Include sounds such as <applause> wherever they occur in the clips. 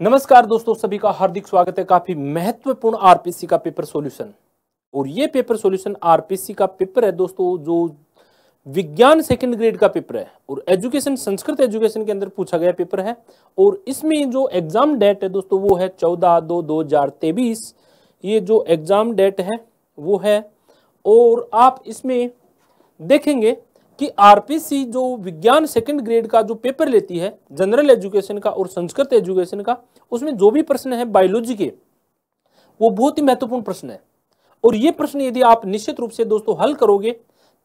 नमस्कार दोस्तों, सभी का हार्दिक स्वागत है काफ़ी महत्वपूर्ण आरपीसी का पेपर सॉल्यूशन। और ये पेपर सॉल्यूशन आरपीसी का पेपर है दोस्तों, जो विज्ञान सेकंड ग्रेड का पेपर है। और एजुकेशन, संस्कृत एजुकेशन के अंदर पूछा गया पेपर है। और इसमें जो एग्ज़ाम डेट है दोस्तों, वो है चौदह दो दो हज़ार तेईस। ये जो एग्ज़ाम डेट है, वो है। और आप इसमें देखेंगे कि आरपीसी जो विज्ञान सेकंड ग्रेड का जो पेपर लेती है जनरल एजुकेशन का और संस्कृत एजुकेशन का, उसमें जो भी प्रश्न है बायोलॉजी के, वो बहुत ही महत्वपूर्ण प्रश्न है। और ये प्रश्न यदि आप निश्चित रूप से दोस्तों हल करोगे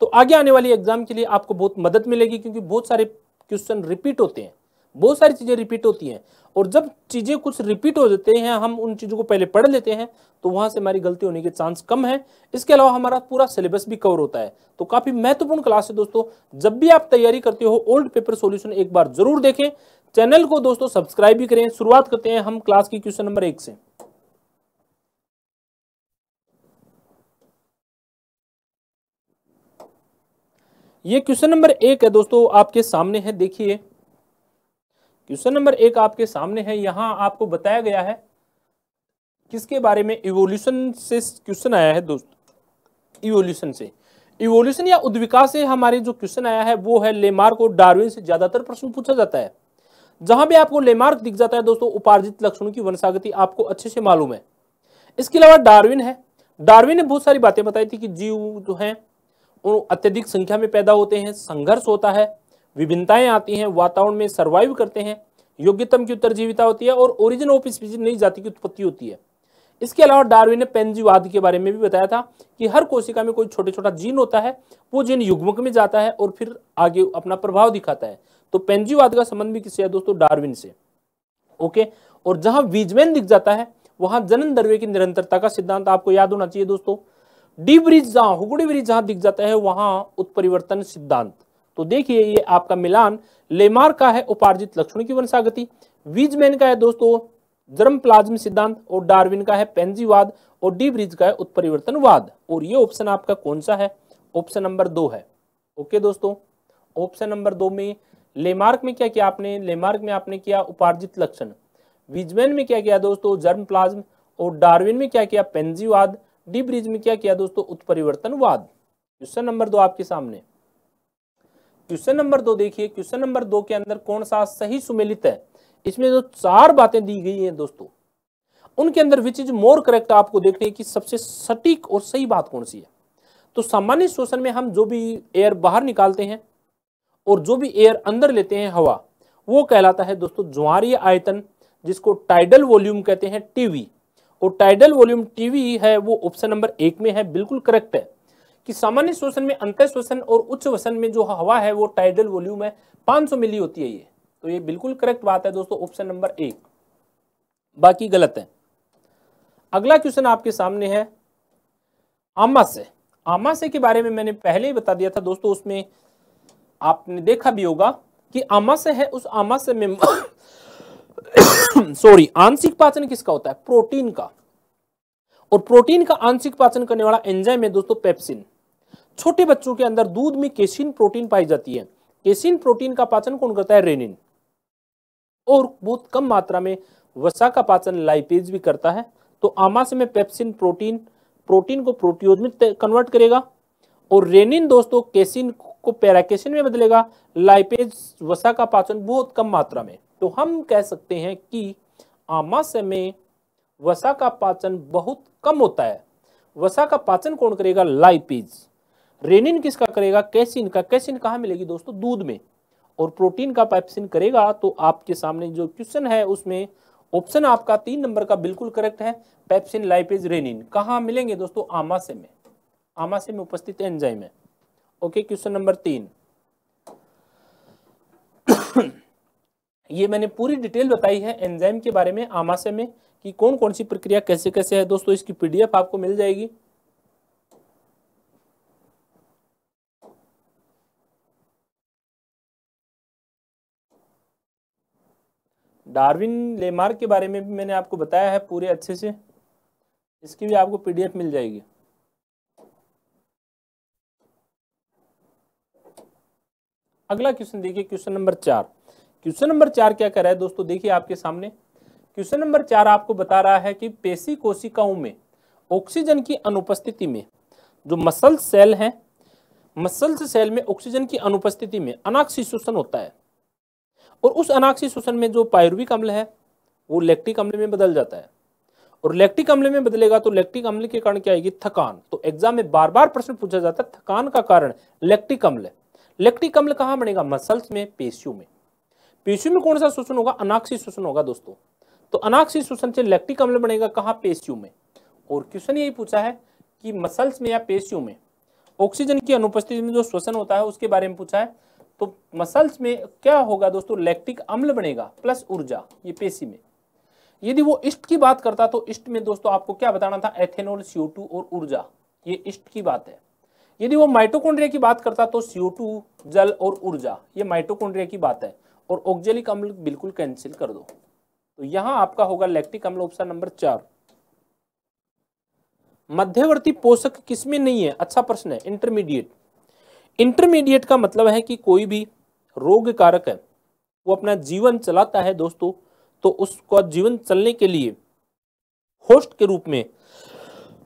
तो आगे आने वाली एग्ज़ाम के लिए आपको बहुत मदद मिलेगी, क्योंकि बहुत सारे क्वेश्चन रिपीट होते हैं। बहुत सारी चीज़ें रिपीट होती हैं। और जब चीज़ें कुछ रिपीट हो जाते हैं, हम उन चीज़ों को पहले पढ़ लेते हैं तो वहाँ से हमारी गलती होने के चांस कम है। इसके अलावा हमारा पूरा सिलेबस भी कवर होता है। तो काफ़ी महत्वपूर्ण क्लास है दोस्तों। जब भी आप तैयारी करते हो ओल्ड पेपर सोल्यूशन एक बार ज़रूर देखें। चैनल को दोस्तों सब्सक्राइब भी करें। शुरुआत करते हैं हम क्लास की क्वेश्चन नंबर एक से। ये क्वेश्चन नंबर एक है दोस्तों। आपके सामने है, देखिए। क्वेश्चन नंबर एक आपके सामने है, यहाँ आपको बताया गया है किसके बारे में इवोल्यूशन से क्वेश्चन आया है दोस्त? इवोल्यूशन से। इवोल्यूशन या उद्विकास से हमारे जो क्वेश्चन आया है, वो है लेमार्क और डार्विन से ज़्यादातर प्रश्न पूछा जाता है। जहाँ भी आपको लेमार्क दिख जाता है दोस्तों, उपार्जित लक्षणों की वंशागति आपको अच्छे से मालूम है। इसके अलावा डार्विन है। डार्विन ने बहुत सारी बातें बताई थी कि जीव जो है अत्यधिक संख्या में पैदा होते हैं, संघर्ष होता है विभिन्नताएँ आती हैं, वातावरण में सर्वाइव करते हैं, योग्यतम की उत्तरजीविता होती है और ओरिजिन ऑफ़ स्पीसीज नई जाति की उत्पत्ति होती है। इसके अलावा डार्विन ने पेंजीवाद के बारे में भी बताया था कि हर कोशिका में कोई छोटे छोटा जीन होता है, वो जीन युग्मक में जाता है और फिर आगे अपना प्रभाव दिखाता है। तो पेंजीवाद का संबंध भी किससे है दोस्तों? डार्विन से। ओके? और जहाँ वीजमैन दिख जाता है, वहाँ जनन द्रव्य की निरंतरता का सिद्धांत आपको याद होना चाहिए दोस्तों। डी ब्रिज जहाँ हुगड़ी ब्रिज जहाँ दिख जाता है, वहाँ उत्परिवर्तन सिद्धांत। तो देखिए ये आपका मिलान लेमार का है उपार्जित लक्षणों की वंशागति। वीजमैन का है दोस्तों जर्म प्लाज्म सिद्धांत और डार्विन का है पेंजीवाद और डी ब्रिज का है उत्परिवर्तनवाद। और ये ऑप्शन आपका कौन सा है? ऑप्शन नंबर दो है। ओके दोस्तों, ऑप्शन नंबर दो में लेमार्क में क्या किया आपने? लेमार्क में आपने किया उपार्जित लक्षण। विजमैन में क्या किया दोस्तों? जर्म प्लाज्म और डार्विन में क्या किया? पेंजीवाद। डी ब्रिज में क्या किया दोस्तों? उत्परिवर्तनवाद। क्वेश्चन नंबर दो आपके सामने। क्वेश्चन नंबर दो देखिए, क्वेश्चन नंबर दो के अंदर कौन सा सही सुमेलित है? इसमें जो चार बातें दी गई हैं दोस्तों, उनके अंदर विच इज़ मोर करेक्ट आपको देखने की सबसे सटीक और सही बात कौन सी है। तो सामान्य शोषण में हम जो भी एयर बाहर निकालते हैं और जो भी एयर अंदर लेते हैं हवा, वो कहलाता है दोस्तों ज्वारीय आयतन, जिसको टाइडल वॉल्यूम कहते हैं टीवी और टाइडल वॉल्यूम टीवी है, वो ऑप्शन नंबर एक में है, बिल्कुल करेक्ट है। कि सामान्य श्वसन में अंत श्वसन और उच्च वसन में जो हवा है, वो टाइडल वॉल्यूम है 500 मिली होती है ये। तो ये बिल्कुल करेक्ट बात है दोस्तों ऑप्शन नंबर एक। बाकी गलत है। अगला क्वेश्चन आपके सामने है, आमाशय। आमाशय के बारे में मैंने पहले ही बता दिया था दोस्तों, उसमें आपने देखा भी होगा कि आमाशय है, उस आमाशय में <coughs> सॉरी आंशिक पाचन किसका होता है? प्रोटीन का। और प्रोटीन का आंशिक पाचन करने वाला एंजाइम है दोस्तों पेप्सिन छोटे बच्चों के अंदर दूध में केसिन प्रोटीन पाई जाती है। केसिन प्रोटीन का पाचन कौन करता है? रेनिन। और बहुत कम मात्रा में वसा का पाचन लाइपेज भी करता है। तो आमाशय में पेप्सिन प्रोटीन प्रोटीन को प्रोटियोज में कन्वर्ट करेगा। और रेनिन दोस्तों, केसिन को पैराकेसिन में बदलेगा। लाइपेज, वसा का पाचन बहुत कम मात्रा में। तो हम कह सकते हैं कि आमाशय में वसा का पाचन बहुत कम होता है। वसा का पाचन कौन करेगा? लाइपेज। रेनिन किसका करेगा? कैसिन का। कैसिन कहाँ मिलेगी दोस्तों? दूध में। और प्रोटीन का पैप्सिन करेगा तो आपके सामने जो क्वेश्चन है उसमें ऑप्शन आपका तीन नंबर का बिल्कुल करेक्ट है, पैप्सिन, लाइपेज, रेनिन। कहाँ मिलेंगे दोस्तों? आमाशय में। आमाशय में उपस्थित एंजाइम है। ओके, क्वेश्चन नंबर तीन। <coughs> ये मैंने पूरी डिटेल बताई है एंजाइम के बारे में आमाशय में, कि कौन कौन सी प्रक्रिया कैसे कैसे है दोस्तों? इसकी पीडीएफ आपको मिल जाएगी। डार्विन लेमार्क के बारे में भी मैंने आपको बताया है पूरे अच्छे से। इसकी भी आपको पीडीएफ मिल जाएगी। अगला क्वेश्चन देखिए, क्वेश्चन नंबर चार। क्वेश्चन नंबर चार क्या कर रहा है? दोस्तों, देखिए आपके सामने। क्वेश्चन नंबर चार आपको बता रहा है कि पेशी कोशिकाओं में, ऑक्सीजन की अनुपस्थिति में, जो मसल सेल है मसल्स सेल में ऑक्सीजन की अनुपस्थिति में अनाक्षी होता है। और उस अनाक्षी शोषण में जो पायरुविक अम्ल है, वो लैक्टिक अम्ल में बदल जाता है। और लैक्टिक अम्ल में बदलेगा तो लैक्टिक अम्ल के कारण क्या आएगी? थकान। तो एग्ज़ाम में बार बार प्रश्न पूछा जाता है, थकान का कारण लैक्टिक अम्ल। लैक्टिक अम्ल कहाँ बनेगा? मसल्स में पेशियों में। पेशियों में कौन सा शोषण होगा? अनाक्षी शोषण होगा दोस्तों। तो अनाक्षी शोषण से लैक्टिक अम्ल बनेगा कहाँ? पेशियों में। और क्वेश्चन यही पूछा है कि मसल्स में या पेशियों में ऑक्सीजन की अनुपस्थिति में जो श्वसन होता है, उसके बारे में पूछा है। तो मसल्स में क्या होगा दोस्तों? लैक्टिक अम्ल बनेगा प्लस ऊर्जा, ये पेशी में। यदि वो इष्ट की बात करता तो इष्ट में दोस्तों आपको क्या बताना था? एथेनॉल सीओ और ऊर्जा, ये इष्ट की बात है। यदि वो माइटोकॉन्ड्रिया की बात करता तो सीओ जल और ऊर्जा, ये माइटोकॉन्ड्रिया की बात है। और ऑक्जेलिक अम्ल बिल्कुल कैंसिल कर दो। तो यहाँ आपका होगा लैक्टिक अम्ल ऑप्शन नंबर चार। मध्यवर्ती पोषक किसमें नहीं है? अच्छा प्रश्न है इंटरमीडिएट इंटरमीडिएट का मतलब है कि कोई भी रोग कारक है, वो अपना जीवन चलाता है दोस्तों तो उसका जीवन चलने के लिए होस्ट के रूप में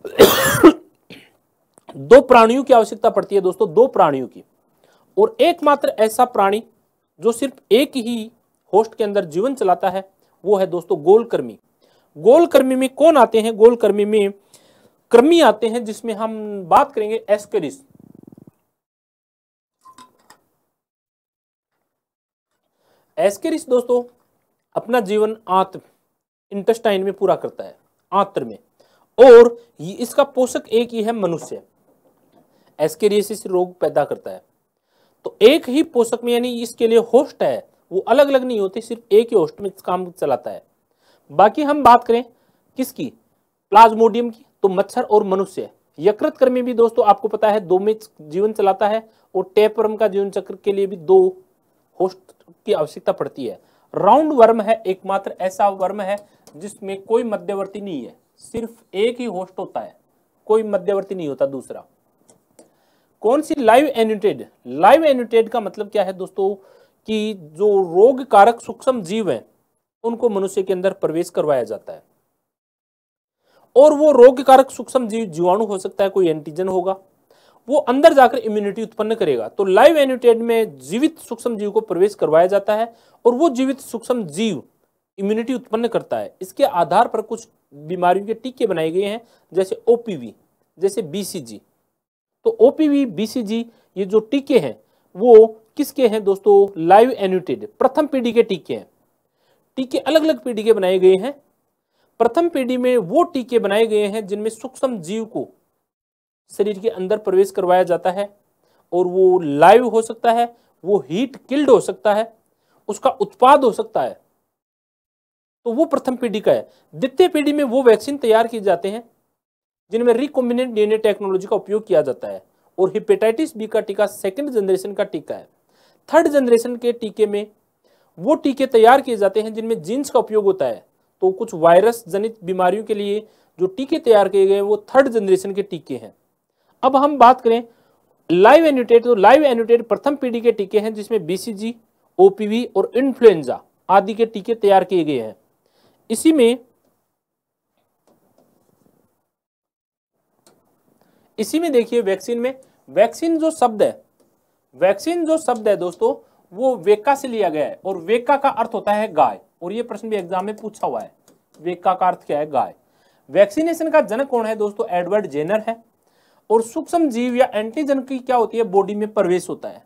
<coughs> दो प्राणियों की आवश्यकता पड़ती है दोस्तों, दो प्राणियों की। और एकमात्र ऐसा प्राणी जो सिर्फ़ एक ही होस्ट के अंदर जीवन चलाता है, वो है दोस्तों गोलकर्मी। गोलकर्मी में कौन आते हैं? गोलकर्मी में कर्मी आते हैं जिसमें हम बात करेंगे एस्करिस। एस्केरिस दोस्तों, अपना जीवन आंत इंटेस्टाइन में पूरा करता है आंत्र में। और इसका पोषक एक ही है मनुष्य। एस्केरियसिस रोग पैदा करता है। तो एक ही पोषक में यानी इसके लिए होस्ट है, वो अलग अलग नहीं होते, सिर्फ़ एक ही होस्ट में काम चलाता है। बाकी हम बात करें किसकी? प्लाज्मोडियम की तो मच्छर और मनुष्य। यकृत कर्मी भी दोस्तों, आपको पता है, दो में जीवन चलाता है और टेपरम का जीवन चक्र के लिए भी दो होस्ट की आवश्यकता पड़ती है। राउंड वर्म है, एकमात्र ऐसा वर्म है जिसमें कोई मध्यवर्ती नहीं है। सिर्फ़ एक ही होस्ट होता है, कोई मध्यवर्ती नहीं होता दूसरा। कौन सी लाइव एन्यूटेड लाइव एन्यूटेड का मतलब क्या है दोस्तों? कि जो रोग कारक सूक्ष्म जीव है, उनको मनुष्य के अंदर प्रवेश करवाया जाता है। और वो रोग कारक सूक्ष्म जीव, जीवाणु हो सकता है, कोई एंटीजन होगा। वो अंदर जाकर इम्यूनिटी उत्पन्न करेगा। तो लाइव एन्यूटेड में जीवित सूक्ष्म जीव को प्रवेश करवाया जाता है और वो जीवित सूक्ष्म जीव इम्यूनिटी उत्पन्न करता है। इसके आधार पर कुछ बीमारियों के टीके बनाए गए हैं, जैसे ओपीवी जैसे बीसीजी तो ओपीवी बीसीजी ये जो टीके हैं, वो किसके हैं दोस्तों? लाइव एन्यूटेड प्रथम पीढ़ी के टीके हैं। टीके अलग अलग पीढ़ी के बनाए गए हैं। प्रथम पीढ़ी में वो टीके बनाए गए हैं जिनमें सूक्ष्म जीव को शरीर के अंदर प्रवेश करवाया जाता है और वो लाइव हो सकता है, वो हीट किल्ड हो सकता है, उसका उत्पाद हो सकता है। तो वो प्रथम पीढ़ी का है। द्वितीय पीढ़ी में वो वैक्सीन तैयार किए जाते हैं, जिनमें रिकॉम्बिनेंट डीएनए टेक्नोलॉजी का उपयोग किया जाता है और हिपेटाइटिस बी का टीका सेकेंड जनरेशन का टीका है। थर्ड जनरेशन के टीके में वो टीके तैयार किए जाते हैं, जिनमें जीन्स का उपयोग होता है। तो कुछ वायरस जनित बीमारियों के लिए जो टीके तैयार किए गए वो थर्ड जनरेशन के टीके हैं। अब हम बात करें लाइव एन्यूटेट तो लाइव एन्यूटेट प्रथम पीढ़ी के टीके हैं, जिसमें बीसीजी ओपीवी और इन्फ्लुएंजा आदि के टीके तैयार किए गए हैं। इसी में इसी में देखिए वैक्सीन में वैक्सीन जो शब्द है वैक्सीन जो शब्द है दोस्तों, वो वेका से लिया गया है और वेका का अर्थ होता है गाय। और ये प्रश्न भी एग्ज़ाम में पूछा हुआ है, वेका का अर्थ क्या है गाय? वैक्सीनेशन का जनक कौन है दोस्तों? एडवर्ड जेनर है। और सूक्ष्म जीव या एंटीजन की क्या होती है? बॉडी में प्रवेश होता है।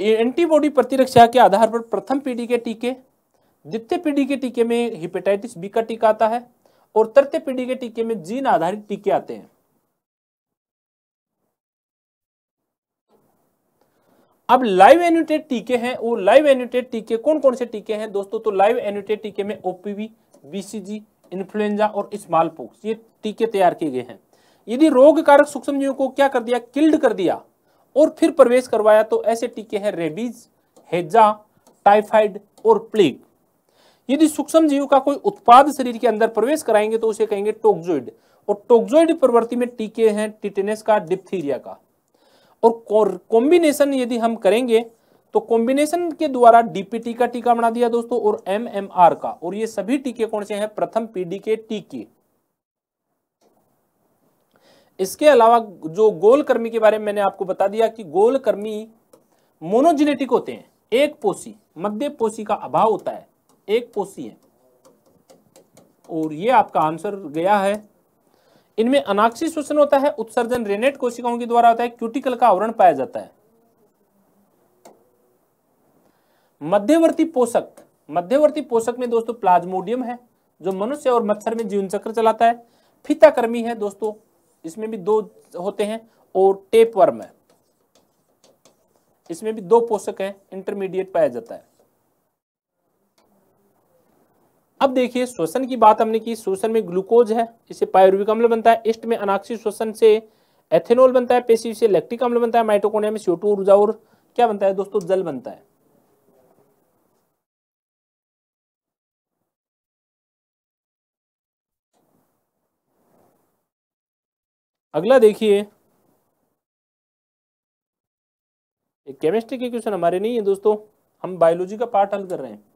एंटीबॉडी प्रतिरक्षा के आधार पर प्रथम पीढ़ी के टीके, द्वितीय पीढ़ी के टीके में हिपेटाइटिस बी का टीका आता है और तृतीय पीढ़ी के टीके में जीन आधारित टीके आते हैं। अब लाइव एन्यूटेड टीके हैं वो लाइव एन्यूटेड टीके कौन कौन से टीके हैं? दोस्तों तो लाइव एन्यूटेड टीके में ओपीवी बीसीजी इन्फ्लुएंजा और स्मॉल पोक्स ये टीके तैयार किए गए हैं। यदि रोग कारक सूक्ष्म जीवों को क्या कर दिया, किल्ड कर दिया और फिर प्रवेश करवाया तो ऐसे टीके हैं रेबीज हेजा टाइफाइड और प्लेग। यदि सूक्ष्म जीव का कोई उत्पाद शरीर के अंदर प्रवेश कराएँगे तो उसे कहेंगे टोक्जोइड और टोक्जोइड प्रवृत्ति में टीके हैं टिटेनस का, डिप्थीरिया का। और कॉम्बिनेशन यदि हम करेंगे तो कॉम्बिनेशन के द्वारा डीपीटी का टीका बना दिया दोस्तों, और एमएमआर का। और ये सभी टीके कौन से हैं? प्रथम पीढ़ी के टीके। इसके अलावा जो गोलकर्मी के बारे में मैंने आपको बता दिया कि गोलकर्मी मोनोजिनेटिक होते हैं। एक पोसी, मध्य पोसी का अभाव होता है। एक पोसी है। और ये आपका आंसर गया है। इनमें अनाक्षी श्वसन होता है, उत्सर्जन रेनेट कोशिकाओं के द्वारा होता है, क्यूटिकल का आवरण पाया जाता है। मध्यवर्ती पोषक मध्यवर्ती पोषक में दोस्तों प्लाज्मोडियम है, जो मनुष्य और मच्छर में जीवन चक्र चलाता है। फीताकर्मी है दोस्तों इसमें भी दो होते हैं और टेपवर्म है इसमें भी दो पोषक हैं इंटरमीडिएट पाया जाता है। अब देखिए, श्वसन की बात हमने की, श्वसन में ग्लूकोज है, इसे पायरुविक अम्ल बनता है इष्ट में अनाक्षी श्वसन से एथेनॉल बनता है, पेशी से लैक्टिक अम्ल बनता है माइटोकोनिया में सीओटू ऊर्जा और क्या बनता है दोस्तों? जल बनता है। अगला देखिए। एक केमिस्ट्री के क्वेश्चन हमारे नहीं है दोस्तों, हम बायोलॉजी का पार्ट हल कर रहे हैं।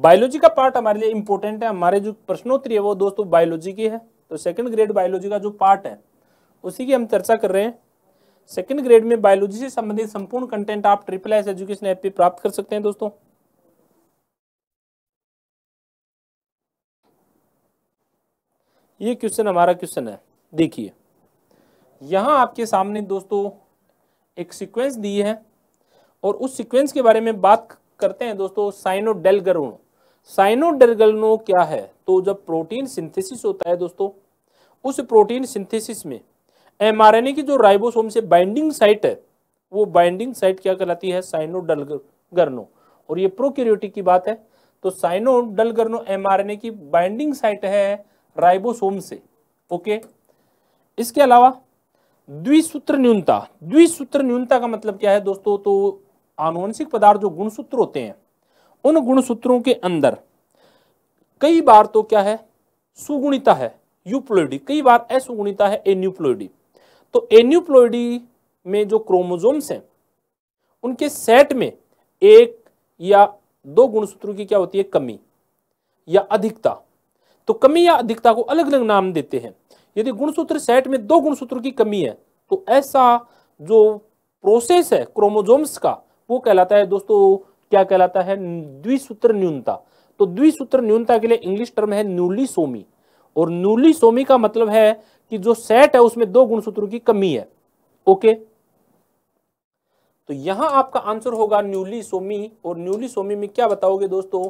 बायोलॉजी का पार्ट हमारे लिए इंपॉर्टेंट है। हमारे जो प्रश्नोत्तरी है, वो दोस्तों बायोलॉजी की है। तो सेकंड ग्रेड बायोलॉजी का जो पार्ट है, उसी की हम चर्चा कर रहे हैं। सेकंड ग्रेड में बायोलॉजी से संबंधित संपूर्ण कंटेंट आप ट्रिपल एस एजुकेशन ऐप पे प्राप्त कर सकते हैं दोस्तों। ये क्वेश्चन हमारा क्वेश्चन है। देखिए, यहाँ आपके सामने दोस्तों एक सीक्वेंस दी है और उस सीक्वेंस के बारे में बात करते हैं दोस्तों साइनोडेलगर्नो साइनोडेलगर्नो क्या है? तो जब प्रोटीन सिंथेसिस होता है दोस्तों, उस प्रोटीन सिंथेसिस में एमआरएनए की जो राइबोसोम से बाइंडिंग साइट है, वो बाइंडिंग साइट क्या कहलाती है? साइनोडलगर्नो और ये प्रोक्यूरियोटिक की बात है तो साइनोडलगर्नो एमआरएनए की बाइंडिंग साइट है राइबोसोम से ओके इसके अलावा द्विसूत्र न्यूनता। द्विसूत्र न्यूनता का मतलब क्या है दोस्तों? तो आनुवंशिक पदार्थ, जो गुणसूत्र होते हैं उन गुणसूत्रों के अंदर कई बार तो क्या है? सुगुणिता है, यूप्लोइडी। कई बार असुगुणिता है, एन्यूप्लोइडी। तो एन्यूप्लोइडी में जो क्रोमोजोम्स हैं, उनके सेट में एक या दो गुणसूत्रों की क्या होती है? कमी या अधिकता। तो कमी या अधिकता को अलग अलग नाम देते हैं। यदि गुणसूत्र सेट में दो गुणसूत्रों की कमी है तो ऐसा जो प्रोसेस है क्रोमोजोम्स का, वो कहलाता है दोस्तों क्या कहलाता है? द्विसूत्र न्यूनता। तो द्विसूत्र न्यूनता के लिए इंग्लिश टर्म है न्यूली सोमी और न्यूली सोमी का मतलब है कि जो सेट है उसमें दो गुणसूत्रों की कमी है। ओके? तो यहाँ आपका आंसर होगा न्यूली सोमी और न्यूली सोमी में क्या बताओगे दोस्तों?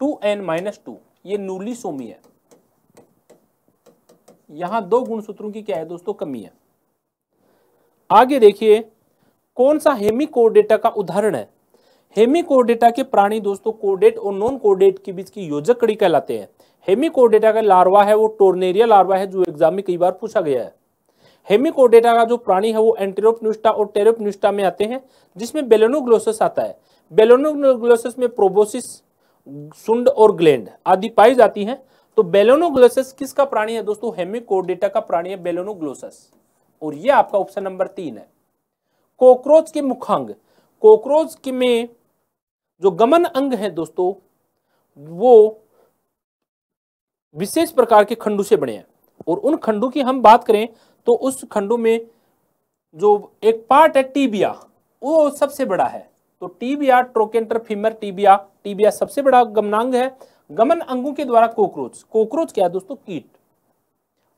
Two n minus two. ये न्यूली सोमी है। यहाँ दो गुणसूत्रों की क्या है दोस्तों? कमी है। आगे देखिए, कौन सा हेमिकोडेटा का उदाहरण है? हेमिकोडेटा के प्राणी दोस्तों, कोडेट और नॉन कोडेट के बीच की योजक कड़ी कहलाते हैं। हेमिकोडेटा का लार्वा है, वो टोर्नेरिया लार्वा है, जो एग्ज़ाम में कई बार पूछा गया है। हेमिकोडेटा का जो प्राणी है, वो एंटेरोपन्यूस्टा और टेरोपन्यूस्टा में आते हैं, जिसमें बेलोनोग्लोसस आता है। बेलोनोग्लोसस में प्रोबोसिस, सुंड और ग्लैंड आदि पाई जाती हैं। तो बेलोनोग्लोसस किसका प्राणी है दोस्तों? हेमिकोडेटा का प्राणी है बेलोनोग्लोसस। और ये आपका ऑप्शन नंबर तीन है। कोक्रोच के मुखांग। कोक्रोच में जो गमन अंग है दोस्तों, वो विशेष प्रकार के खंडू से बने हैं। और उन खंडू की हम बात करें तो उस खंडू में जो एक पार्ट है टीबिया, वो सबसे बड़ा है। तो tibia trochanter femur tibia tibia सबसे बड़ा गमनांग है। गमन अंगों के द्वारा कोक्रोच। कोक्रोच क्या है दोस्तों? कीट।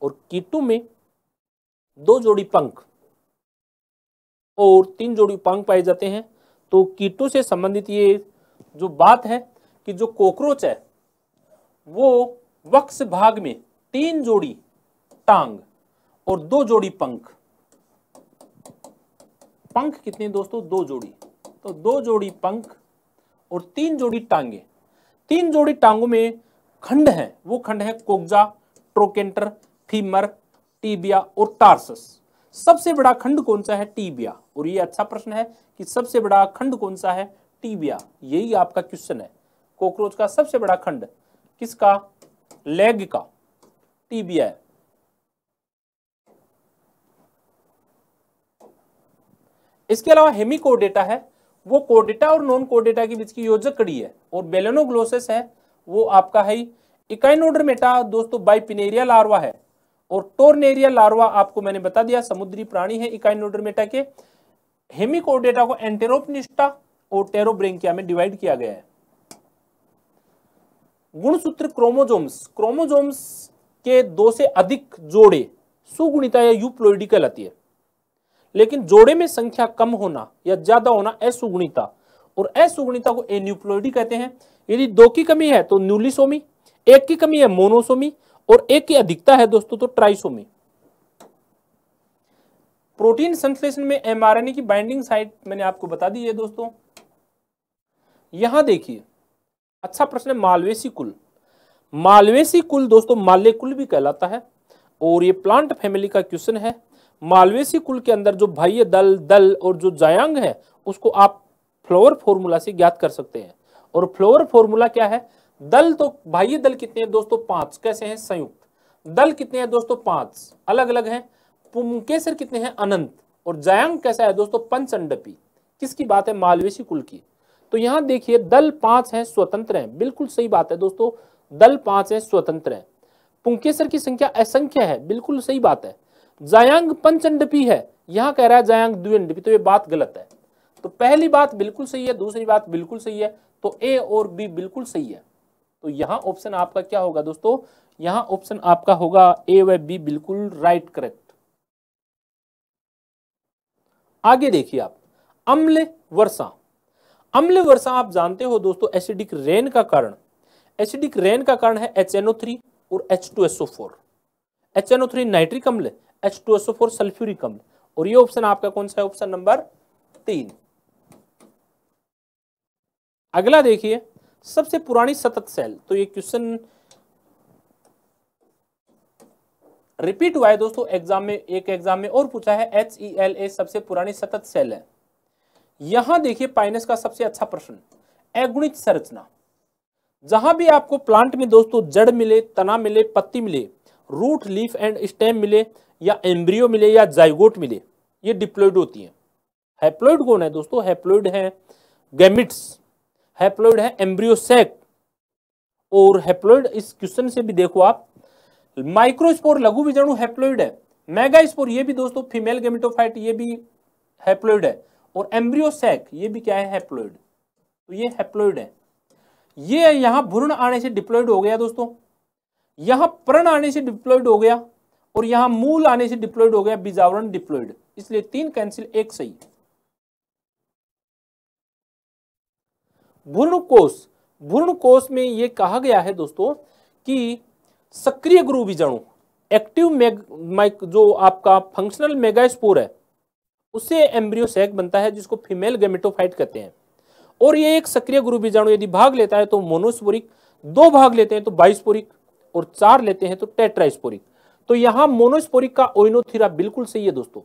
और कीटों में दो जोड़ी पंख और तीन जोड़ी पंख पाए जाते हैं। तो कीटों से संबंधित ये जो बात है कि जो कोकरोच है, वो वक्स भाग में तीन जोड़ी टांग और दो जोड़ी पंख। पंख कितने दोस्तों? दो जोड़ी। तो दो जोड़ी पंख और तीन जोड़ी टांगे। तीन जोड़ी टांगों में खंड है। वो खंड है कोगजा, ट्रोकेंटर, फीमर, टीबिया और टार्सस। सबसे बड़ा खंड कौन सा है? टीबिया। और ये अच्छा प्रश्न है कि सबसे बड़ा खंड कौन सा है? टीबिया। यही आपका क्वेश्चन है। कॉकरोच का सबसे बड़ा खंड किसका? लेग का। टीबिया है। इसके अलावा हेमिकोडेटा है। वो कोडेटा और नॉन कोडेटा के बीच की योजक कड़ी है। और बेलेनोग्लोसिस है। वो आपका है इकाइनोडर्मेटा। दोस्तों, बाइपिनेरिया लार्वा है। और टोर्नेरिया लार्वा आपको मैंने बता दिया, समुद्री प्राणी है इकाइनोडर्मेटा के। हेमिकोडेटा को एंटेरोपनिस्टा और टेरोब्रेंकिया में डिवाइड किया गया है। गुणसूत्र क्रोमोजोम्स क्रोमोजोम्स के दो से अधिक जोड़े सुगुणिता या यूप्लोइडी कहलाती है। लेकिन जोड़े में संख्या कम होना या ज़्यादा होना असुगुणिता और असुगुणिता को एन्यूप्लोइडी कहते हैं। यदि दो की कमी है तो न्यूलिसोमी, एक की कमी है मोनोसोमी और एक की अधिकता है दोस्तों तो ट्राइसोमी। प्रोटीन संश्लेषण में एमआरएनए की बाइंडिंग साइट मैंने आपको बता दी है दोस्तों। यहाँ देखिए अच्छा प्रश्न है, मालवेसी कुल। मालवेसी कुल दोस्तों माल्य कुल भी कहलाता है, और ये प्लांट फैमिली का क्वेश्चन है। मालवेसी कुल के अंदर जो बाह्य दल दल और जो जायांग है, उसको आप फ्लोवर फॉर्मूला से ज्ञात कर सकते हैं। और फ्लोवर फॉर्मूला क्या है? दल तो बाह्य दल कितने हैं दोस्तों? पाँच। कैसे हैं? संयुक्त। दल कितने हैं दोस्तों? पाँच। अलग अलग हैं। पुमकेसर कितने हैं? अनंत। और जायांग कैसा है दोस्तों? पंचंडपी किसकी बात है? मालवेशी कुल की। तो यहाँ देखिए, दल पाँच है, स्वतंत्र है। बिल्कुल सही बात है दोस्तों। दल पाँच है, स्वतंत्र है। पुंकेसर की संख्या असंख्य है। बिल्कुल सही बात है। जायांग पंचंडपी है। यहाँ कह रहा है जायांग द्विंडपी तो ये बात गलत है। तो पहली बात बिल्कुल सही है। दूसरी बात बिल्कुल सही है। तो ए और बी बिल्कुल सही है। तो यहाँ ऑप्शन आपका क्या होगा दोस्तों? यहाँ ऑप्शन आपका होगा ए व बी बिल्कुल राइट करेक्ट आगे देखिए आप। अम्ल वर्षा। अम्ल वर्षा आप जानते हो दोस्तों एसिडिक रेन का कारण। एसिडिक रेन का कारण है एच और H two SO four H NO three nitric अम्ल H two SO four sulphuric अम्ल। और ये ऑप्शन आपका कौन सा है? ऑप्शन नंबर तीन। अगला देखिए। सबसे पुरानी सतत सेल। तो ये क्वेश्चन रिपीट हुआ है दोस्तों, एग्ज़ाम में, एक एग्ज़ाम में और पूछा है एच ई एल ए सबसे पुरानी सतत सेल है। यहाँ देखिए, पाइनस का सबसे अच्छा प्रश्न, अगुणित संरचना। जहाँ भी आपको प्लांट में दोस्तों जड़ मिले, तना मिले, पत्ती मिले, रूट, लीफ एंड स्टेम मिले, या एम्ब्रियो मिले, या जाइगोट मिले, ये डिप्लॉइड होती है। हैप्लॉइड कौन है दोस्तों? हैप्लॉइड है गैमिट्स हैप्लॉइड है एम्ब्रियोसेक और हैप्लॉइड इस क्वेश्चन से भी देखो आप। माइक्रोस्पोर लघु बीजाणु हैप्लॉइड है। मेगास्पोर ये भी दोस्तों फीमेल गेमिटोफाइट ये भी हैप्लॉइड है। और एम्ब्रियोसेक ये भी क्या है? हैप्लॉइड तो ये हैप्लॉइड है। ये यहाँ भ्रूण आने से डिप्लॉइड हो गया दोस्तों। यहाँ प्रण आने से डिप्लॉइड हो गया। और यहाँ मूल आने से डिप्लॉइड हो गया। बीजावरण डिप्लॉइड इसलिए तीन कैंसिल एक सही। भ्रूण कोष भ्रूण कोष में यह कहा गया है दोस्तों कि सक्रिय गुरु बीजाणु, एक्टिव मेग जो आपका फंक्शनल मेगास्पोर है उससे एम्ब्रियो सैक बनता है जिसको फीमेल गेमेटोफाइट कहते हैं। और ये एक सक्रिय गुरु बीजाणु यदि भाग लेता है तो मोनोस्पोरिक दो भाग लेते हैं तो बाइस्पोरिक और चार लेते हैं तो टेट्राइस्पोरिक तो यहाँ मोनोस्पोरिक का ओइनोथीरा बिल्कुल सही है दोस्तों।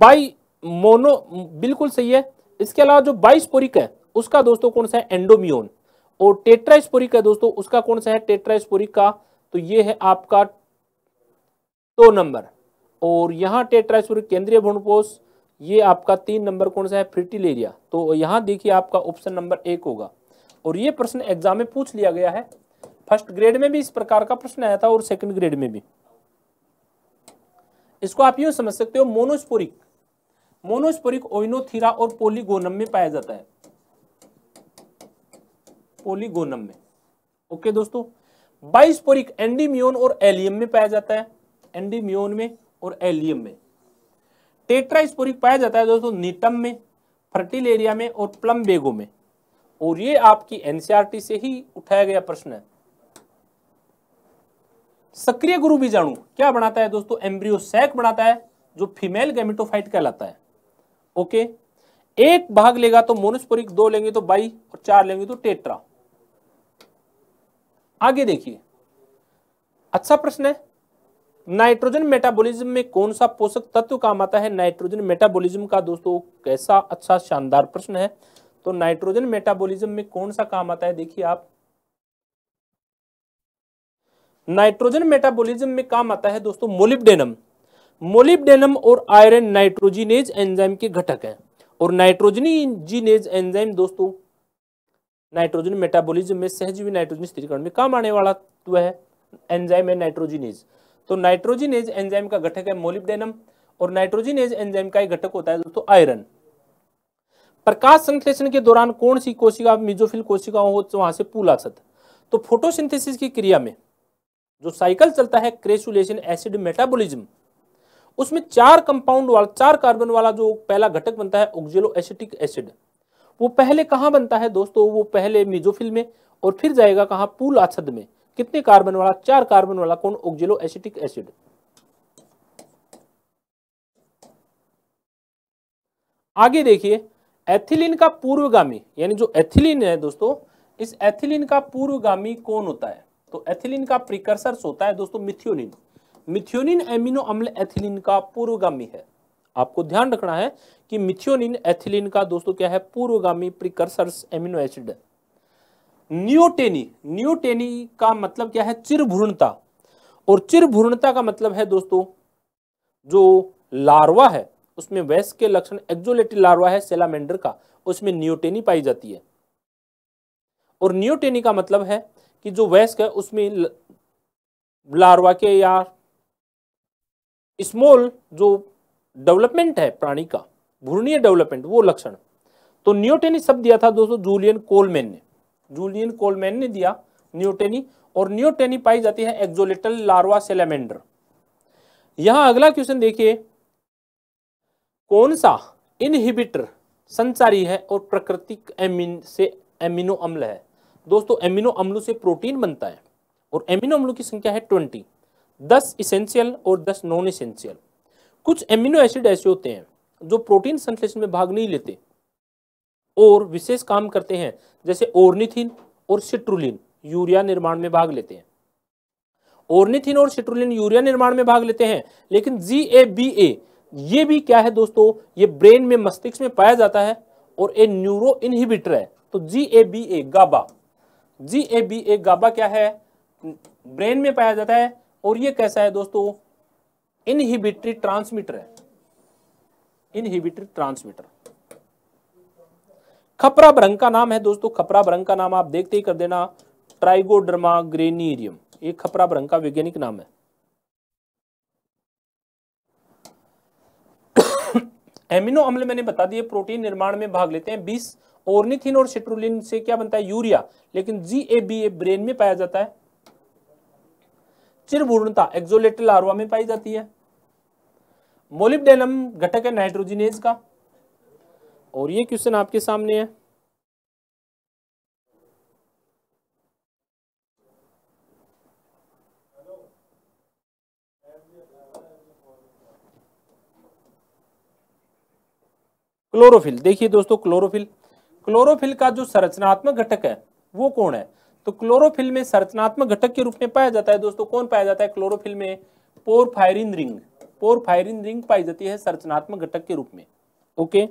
बाई मोनो बिल्कुल सही है। इसके अलावा जो बाइस्पोरिक है उसका दोस्तों कौन सा है? एंडोमियोन और टेट्राइस्पोरिक है दोस्तों, उसका कौन सा है? टेट्राइस्पोरिक का। तो ये है आपका दो नंबर। और यहाँ टेट्राइस्पोरिक केंद्रीय भ्रूणपोष ये आपका तीन नंबर कौन सा है? फ्रिटिलेरिया तो यहाँ देखिए आपका ऑप्शन नंबर एक होगा। और ये प्रश्न एग्ज़ाम में पूछ लिया गया है। फ़र्स्ट ग्रेड में भी इस प्रकार का प्रश्न आया था और सेकंड ग्रेड में भी। इसको आप यूँ समझ सकते हो मोनोस्पोरिक मोनोस्पोरिक ओइनोथीरा और पोलीगोनम में पाया जाता है। पोलीगोनम में। ओके दोस्तों बाइस्पोरिक एंडीमियोन और एलियम में पाया जाता है। एंडीमियोन में और एलियम में। टेट्राइस्पोरिक पाया जाता है दोस्तों नीटम में फर्टिल एरिया में और प्लम बेगो में। और ये आपकी एनसीआरटी से ही उठाया गया प्रश्न है। सक्रिय गुरु बीजाणु क्या बनाता है दोस्तों? एम्ब्रियो सैक बनाता है, जो फीमेल गैमेटोफाइट कहलाता है। ओके एक भाग लेगा तो मोनोस्पोरिक दो लेंगे तो बाई और चार लेंगे तो टेट्रा आगे देखिए। अच्छा प्रश्न है। नाइट्रोजन मेटाबॉलिज्म में कौन सा पोषक तत्व काम आता है? नाइट्रोजन मेटाबॉलिज्म का दोस्तों, कैसा अच्छा शानदार प्रश्न है। तो नाइट्रोजन मेटाबॉलिज्म में कौन सा काम आता है? देखिए आप। नाइट्रोजन मेटाबॉलिज्म में काम आता है दोस्तों मोलिब्डेनम मोलिब्डेनम और आयरन नाइट्रोजिनेज एंजाइम के घटक हैं। और नाइट्रोजनीजिनेज एंजाइम दोस्तों नाइट्रोजन मेटाबॉलिज्म में सहजीवी नाइट्रोजन स्थिरीकरण में काम आने वाला तो है एंजाइम है नाइट्रोजिनेज। तो नाइट्रोजिनेज एंजाइम का घटक है मोलिब्डेनम और नाइट्रोजिनेज एंजाइम का एक घटक होता है दोस्तों आयरन। प्रकाश संश्लेषण के दौरान कौन सी कोशिका, मिजोफिल कोशिका हो तो वहाँ से पूला तो फोटोसिंथेसिस की क्रिया में जो साइकिल चलता है क्रेसुलेशन एसिड मेटाबॉलिज्म, उसमें चार कंपाउंड वाला, चार कार्बन वाला जो पहला घटक बनता है ऑक्जेलो एसिटिक एसिड वो पहले कहाँ बनता है दोस्तों? वो पहले मिजोफिल में और फिर जाएगा कहाँ? पूल आछद में। कितने कार्बन वाला? चार कार्बन वाला कौन? ऑक्जेलो एसिटिक एसिड। आगे देखिए, एथिलीन का पूर्वगामी, यानी जो एथिलीन है दोस्तों, इस एथिलीन का पूर्वगामी कौन होता है? तो एथिलीन का प्रिकर्सर्स होता है दोस्तों मिथियोनिन। मिथियोनिन एमिनो अम्ल एथिलीन का पूर्वगामी है। आपको ध्यान रखना है कि मिथियोनिन, एथिलीन का दोस्तों क्या है? पूर्वगामी precursors amino acid neoteny neoteny का मतलब क्या है? चिरभ्रूणता। और चिरभ्रूणता का मतलब है दोस्तों, जो लार्वा है, उसमें वैस के लक्षण एक्जोलेटिव लार्वा है, सेलामेंडर का, उसमें न्यूटेनी पाई जाती है। और न्यूटेनी का मतलब है कि जो वैस्क है, उसमें लार्वा के या स्मॉल जो डेवलपमेंट है प्राणी का भूर्णीय डेवलपमेंट, वो लक्षण। तो न्यूटेनी शब्द दिया था दोस्तों जूलियन कोलमैन ने। जूलियन कोलमैन ने दिया न्यूटेनी, और न्यूटेनी पाई जाती है एक्जोलिटल लार्वा सेलेमेंडर। यहाँ अगला क्वेश्चन देखिए, कौन सा इनहिबिटर संचारी है और प्राकृतिक एमिन से एमिनो अम्ल है? दोस्तों एमिनो अम्लों से प्रोटीन बनता है, और एमिनो अम्लों की संख्या है ट्वेंटी। दस इसेंशियल और दस नॉन इसेंशियल कुछ एमिनो एसिड ऐसे होते हैं जो प्रोटीन संश्लेषण में भाग नहीं लेते और विशेष काम करते हैं, जैसे ओर्निथिन और सिट्रुलिन यूरिया निर्माण में भाग लेते हैं। ओर्निथिन और सिट्रुलिन यूरिया निर्माण में भाग लेते हैं, लेकिन जी ए बी ए ये भी क्या है दोस्तों? ये ब्रेन में, मस्तिष्क में पाया जाता है और ए न्यूरो इनहिबिटर है। तो जी A B A Gauba ji A B ए गाबा क्या है? ब्रेन में पाया जाता है और ये कैसा है दोस्तों? इनहिबिटरी ट्रांसमीटर है। इनहिबिटरी ट्रांसमीटर खपरा भ्रंग का नाम है दोस्तों, खपरा भ्रंग का नाम आप देखते ही कर देना। ट्राइगोडर्मा ग्रेनीरियम ये खपरा भ्रंग का वैज्ञानिक नाम है। <coughs> एमिनो अम्ल मैंने बता दिए, प्रोटीन निर्माण में भाग लेते हैं। 20 ओर्निथिन और सिट्रुलिन से क्या बनता है? यूरिया, लेकिन जी ए बी ए ब्रेन में पाया जाता है। चिरभूर्णता एक्सोलेटल लार्वा में पाई जाती है। मोलिब्डेनम घटक है नाइट्रोजिनेज का। और ये क्वेश्चन आपके सामने है। क्लोरोफिल देखिए दोस्तों क्लोरोफिल क्लोरोफिल का जो संरचनात्मक घटक है, वो कौन है? तो क्लोरोफिल में संरचनात्मक घटक के रूप में पाया जाता है। दोस्तों, कौन पाया जाता है? क्लोरोफिल में पोरफायरिन रिंग। पोरफायरिन रिंग पाई जाती है संरचनात्मक घटक के रूप में। ओके?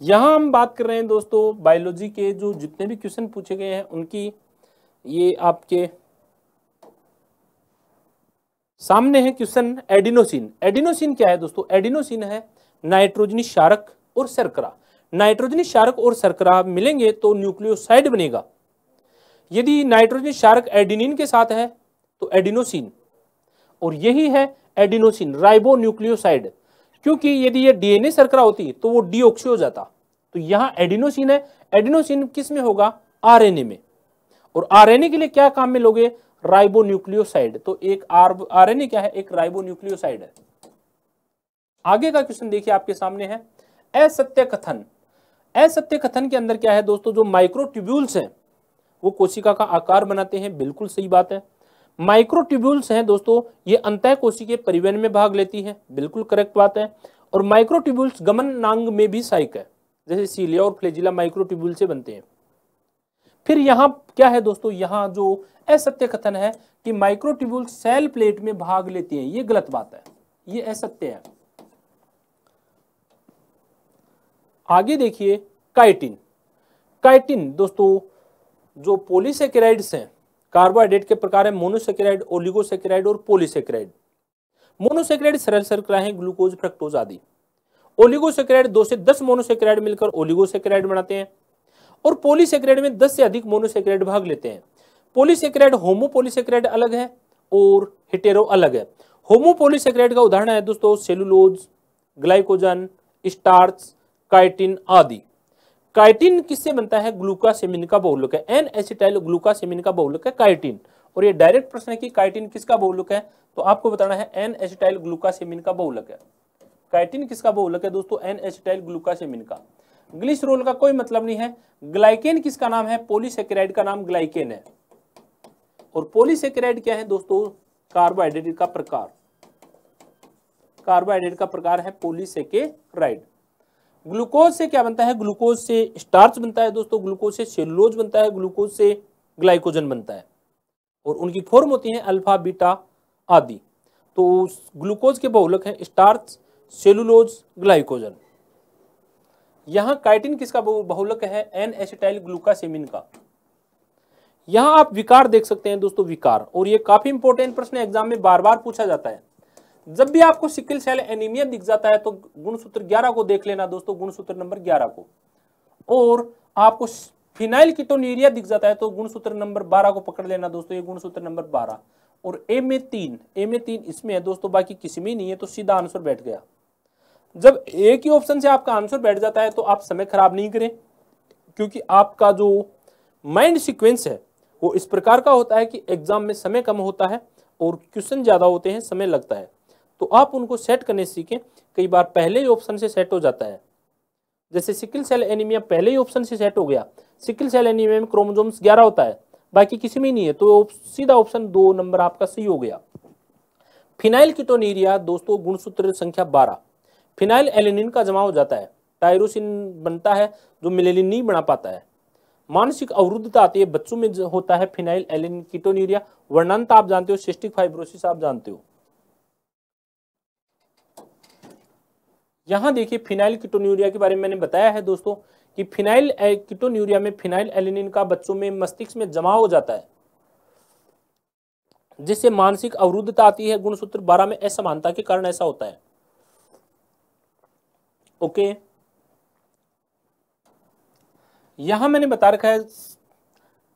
यहाँ हम बात कर रहे हैं दोस्तों बायोलॉजी के जो जितने भी क्वेश्चन पूछे गए हैं, उनकी ये आपके सामने है क्वेश्चन एडिनोसिन एडिनोसिन क्या है दोस्तों? एडिनोसिन है नाइट्रोजनी शारक और शर्करा। नाइट्रोजनी शारक और सरकरा मिलेंगे तो न्यूक्लियोसाइड बनेगा। यदि नाइट्रोजनी शारक एडिनिन के साथ है तो एडिनोसिन और यही है एडिनोसिन राइबो न्यूक्लियोसाइड क्योंकि यदि ये डीएनए शर्करा होती तो वो डीऑक्सी हो जाता। तो यहाँ एडिनोसिन है। एडिनोसिन किसमें होगा? आरएनए में। और आरएनए के लिए क्या काम में लोगे? राइबोन्यूक्लियोसाइड। तो एक आर, आरएनए क्या है? एक राइबोन्यूक्लियोसाइड है। आगे का क्वेश्चन देखिए आपके सामने है। असत्य कथन। असत्य कथन के अंदर क्या है दोस्तों? जो माइक्रोट्यूब्यूल्स हैं, वो कोशिका का आकार बनाते हैं। बिल्कुल सही बात है। माइक्रोट्यूब्यूल्स हैं दोस्तों, ये अंत कोशिके परिवहन में भाग लेती है, बिल्कुल करेक्ट बात है। और माइक्रोट्यूब्यूल्स गमन नांग में भी सहायक है, जैसे सीलिया और फ्लेजिला माइक्रोट्यूब्यूल से बनते हैं। फिर यहाँ क्या है दोस्तों, यहाँ जो असत्य कथन है कि माइक्रोट्यूब्यूल सेल प्लेट में भाग लेती हैं, ये गलत बात है, ये असत्य है। आगे देखिए, काइटिन। काइटिन दोस्तों, जो पोलिसेकेराइड्स हैं कार्बोहाइड्रेट के प्रकार है मोनोसेकेराइड, ओलिगोसेकेराइड और पोलिसेकेराइड। मोनोसेकेराइड सरल सरकरा है ग्लूकोज, फ्रक्टोज आदि। ओलिगोसेकेराइड दो से दस मोनोसेक्राइड मिलकर ओलिगोसेकेराइड बनाते हैं और पोलिसेकेराइड में दस से अधिक मोनोसेकेराइड भाग लेते हैं। पोलिसेकेराइड होमोपोलिसेकेराइड अलग है और हिटेरो अलग है। होमोपोलिसेकेराइड का उदाहरण है दोस्तों, सेलुलोज, ग्लाइकोजन, स्टार्च, काइटिन आदि। काइटिन किससे बनता है? ग्लूकासेमिन का बहुलक है। एन एसिटाइल ग्लूकासेमिन का बहुलक है काइटिन। और ये डायरेक्ट प्रश्न है कि काइटिन किसका बहुलक है? तो आपको बताना है एन एसिटाइल ग्लूकासेमिन का बहुलक है। काइटिन किसका बहुलक है दोस्तों? एन एसिटाइल ग्लूकासेमिन का। ग्लिसरोल का कोई मतलब नहीं है। ग्लाइकेन किसका नाम है? पोलिसेकेराइड का नाम ग्लाइकेन है। और पोलिसेकेराइड क्या है दोस्तों? कार्बोहाइड्रेट का प्रकार। कार्बोहाइड्रेट का प्रकार है पोलिसेकेराइड। ग्लूकोज से क्या बनता है? ग्लूकोज से स्टार्च बनता है दोस्तों, ग्लूकोज से सेलुलोज बनता है, ग्लूकोज से ग्लाइकोजन बनता है। और उनकी फॉर्म होती है अल्फ़ा, बीटा आदि। तो ग्लूकोज के बहुलक हैं स्टार्च सेलुलोज ग्लाइकोजन। यहाँ काइटिन किसका बहुलक है? एन एसिटाइल ग्लूकासेमिन का। यहाँ आप विकार देख सकते हैं दोस्तों, विकार। और ये काफ़ी इंपॉर्टेंट प्रश्न एग्ज़ाम में बार बार पूछा जाता है। जब भी आपको सिकल सेल एनीमिया दिख जाता है तो गुणसूत्र 11 को देख लेना दोस्तों, गुणसूत्र नंबर 11 को। और आपको फिनाइल कीटोनीरिया दिख जाता है तो गुणसूत्र नंबर 12 को पकड़ लेना दोस्तों, ये गुणसूत्र नंबर 12 और ए में तीन ए में तीन इसमें है दोस्तों, बाकी किसी में नहीं है तो सीधा आंसर बैठ गया। जब एक ही ऑप्शन से आपका आंसर बैठ जाता है तो आप समय खराब नहीं करें, क्योंकि आपका जो माइंड सिक्वेंस है, वो इस प्रकार का होता है कि एग्ज़ाम में समय कम होता है और क्वेश्चन ज़्यादा होते हैं, समय लगता है। तो आप उनको सेट करने सीखें, कई बार पहले ही ऑप्शन से सेट हो जाता है। जैसे सिकल सेल एनीमिया पहले ही ऑप्शन से सेट हो गया। सिकल सेल एनीमिया में क्रोमोजोम्स 11 होता है, बाकी किसी में नहीं है तो सीधा ऑप्शन दो नंबर आपका सही हो गया। फिनाइल कीटोनीरिया दोस्तों गुणसूत्र संख्या 12 फिनाइल एलिनिन का जमा हो जाता है, टायरोसिन बनता है जो मिलेलिन नहीं बना पाता है। मानसिक अवरुद्धता आती है, बच्चों में होता है फिनाइल एलिन कीटोनीरिया। वर्णांत आप जानते हो सिस्टिक फाइब्रोसिस आप जानते हो। यहाँ देखिए फिनाइल कीटोन्यूरिया के बारे में मैंने बताया है दोस्तों कि फिनाइल कीटोन्यूरिया में फिनाइल एलिनिन का बच्चों में मस्तिष्क में जमा हो जाता है, जिससे मानसिक अवरुद्धता आती है। गुणसूत्र बारह में असमानता के कारण ऐसा होता है। ओके? यहाँ मैंने बता रखा है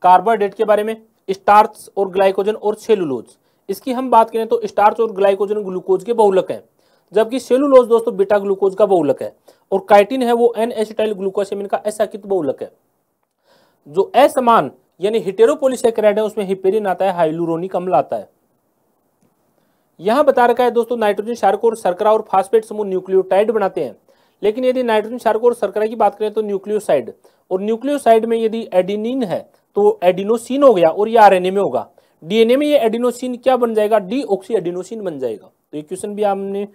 कार्बोहाइड्रेट के बारे में, स्टार्च और ग्लाइकोजन और सेलुलोज। इसकी हम बात करें तो स्टार्च और ग्लाइकोजन ग्लूकोज के बहुलक हैं। जबकि सेलुलोज दोस्तों बीटा ग्लूकोज का बहुलक है, और काइटिन है वो एन एसिटाइल ग्लूकोसेमिन का असाकित बहुलक है। जो असमान यानी हिटेरोपोलिसेक्राइड है, उसमें हिपेरिन आता है हाइलुरोनिक अम्ल आता है। यहाँ बता रखा है दोस्तों नाइट्रोजन शार्क और सरकरा और फास्फेट समूह न्यूक्लियोटाइड बनाते हैं। लेकिन यदि नाइट्रोजन शार्क और सरकरा की बात करें तो न्यूक्लियोसाइड और न्यूक्लियोसाइड में यदि एडिनिन है तो एडिनोसिन हो गया, और ये आरएनए में होगा। डीएनए में ये एडिनोसिन क्या बन जाएगा? डी ऑक्सी एडिनोसिन बन जाएगा। तो ये क्वेश्चन भी हमने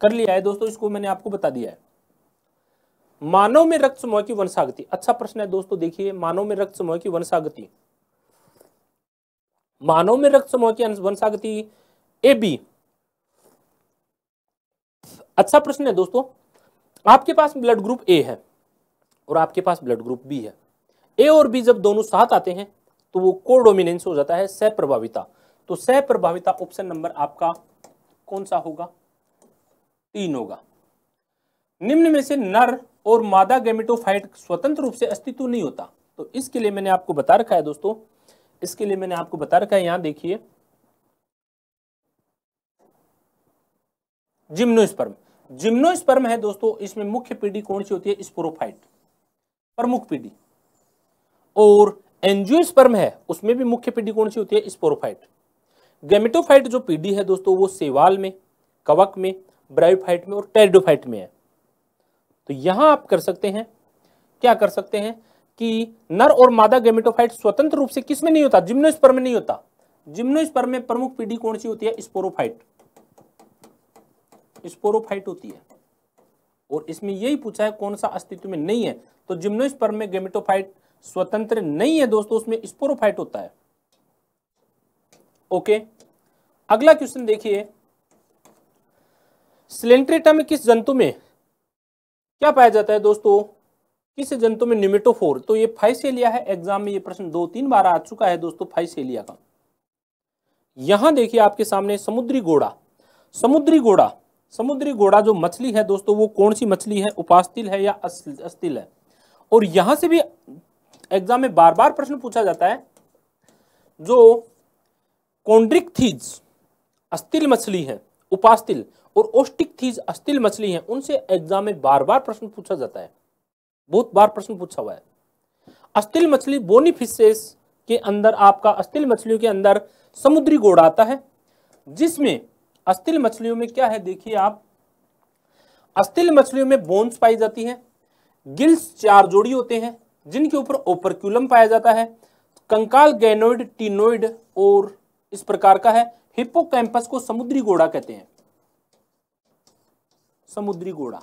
कर लिया है दोस्तों, इसको मैंने आपको बता दिया है। मानव में रक्त समूह की वंशागति अच्छा प्रश्न है दोस्तों, देखिए, मानव में रक्त समूह की वंशागति मानव में रक्त समूह की वंशागति ए, बी। अच्छा प्रश्न है दोस्तों, आपके पास ब्लड ग्रुप ए है और आपके पास ब्लड ग्रुप बी है। ए और बी जब दोनों साथ आते हैं तो वो कोडोमिनेंस हो जाता है, सह प्रभाविता। तो सह प्रभाविता ऑप्शन नंबर आपका कौन सा होगा? तीन होगा। निम्न में से नर और मादा गैमेटोफाइट स्वतंत्र रूप से अस्तित्व नहीं होता। तो इसके लिए मैंने आपको बता रखा है दोस्तों, इसके लिए मैंने आपको बता रखा है यहाँ देखिए जिम्नोस्पर्म जिम्नोस्पर्म है दोस्तों, इसमें मुख्य पीढ़ी कौन सी होती है? स्पोरोफाइट प्रमुख पीढ़ी। और एंजियोस्पर्म है, उसमें भी मुख्य पीढ़ी कौन सी होती है? स्पोरोफाइट गेमेटोफाइट जो पीढ़ी है दोस्तों, वो सेवाल में, कवक में ब्रायोफाइट में और टेरिडोफाइट में है। तो यहाँ आप कर सकते हैं, क्या कर सकते हैं कि नर और मादा गेमेटोफाइट स्वतंत्र रूप से किसमें नहीं होता? जिम्नोस्पर्म में नहीं होता। जिम्नोस्पर्म में प्रमुख पीढ़ी कौन सी होती है? स्पोरोफाइट स्पोरोफाइट होती है। और इसमें यही पूछा है कौन सा अस्तित्व में नहीं है। तो जिम्नोस्पर्म में गेमेटोफाइट स्वतंत्र नहीं है दोस्तों, उसमें स्पोरोफाइट होता है। ओके अगला क्वेश्चन देखिए। सिलेंट्रेटा में किस जंतु में क्या पाया जाता है दोस्तों? किस जंतु में निमेटोफोर? तो ये फाइसेलिया है। एग्ज़ाम में ये प्रश्न दो तीन बार आ चुका है दोस्तों, फाइसेलिया का। यहाँ देखिए आपके सामने समुद्री घोड़ा। समुद्री घोड़ा। समुद्री घोड़ा जो मछली है दोस्तों, वो कौन सी मछली है? उपास्तिल है या अस्तिल है? और यहाँ से भी एग्ज़ाम में बार बार प्रश्न पूछा जाता है, जो कॉन्ड्रिक थीज अस्तिल मछली है उपास्तिल और ओस्टिक थीज अस्तिल मछली है, उनसे एग्ज़ाम में बार बार प्रश्न पूछा जाता है। बहुत बार प्रश्न पूछा हुआ है। अस्तिल मछली बोनीफिशेस के अंदर, आपका अस्तिल मछलियों के अंदर समुद्री गोड़ा आता है, जिसमें अस्तिल मछलियों में क्या है, देखिए आप। अस्तिल मछलियों में बोन्स पाई जाती है गिल्स चार जोड़ी होते हैं, जिनके ऊपर ओपरक्यूलम पाया जाता है, कंकाल गैनोइड टीनोइड और इस प्रकार का है हिप्पोकैंपस को समुद्री गोड़ा कहते हैं। समुद्री घोड़ा।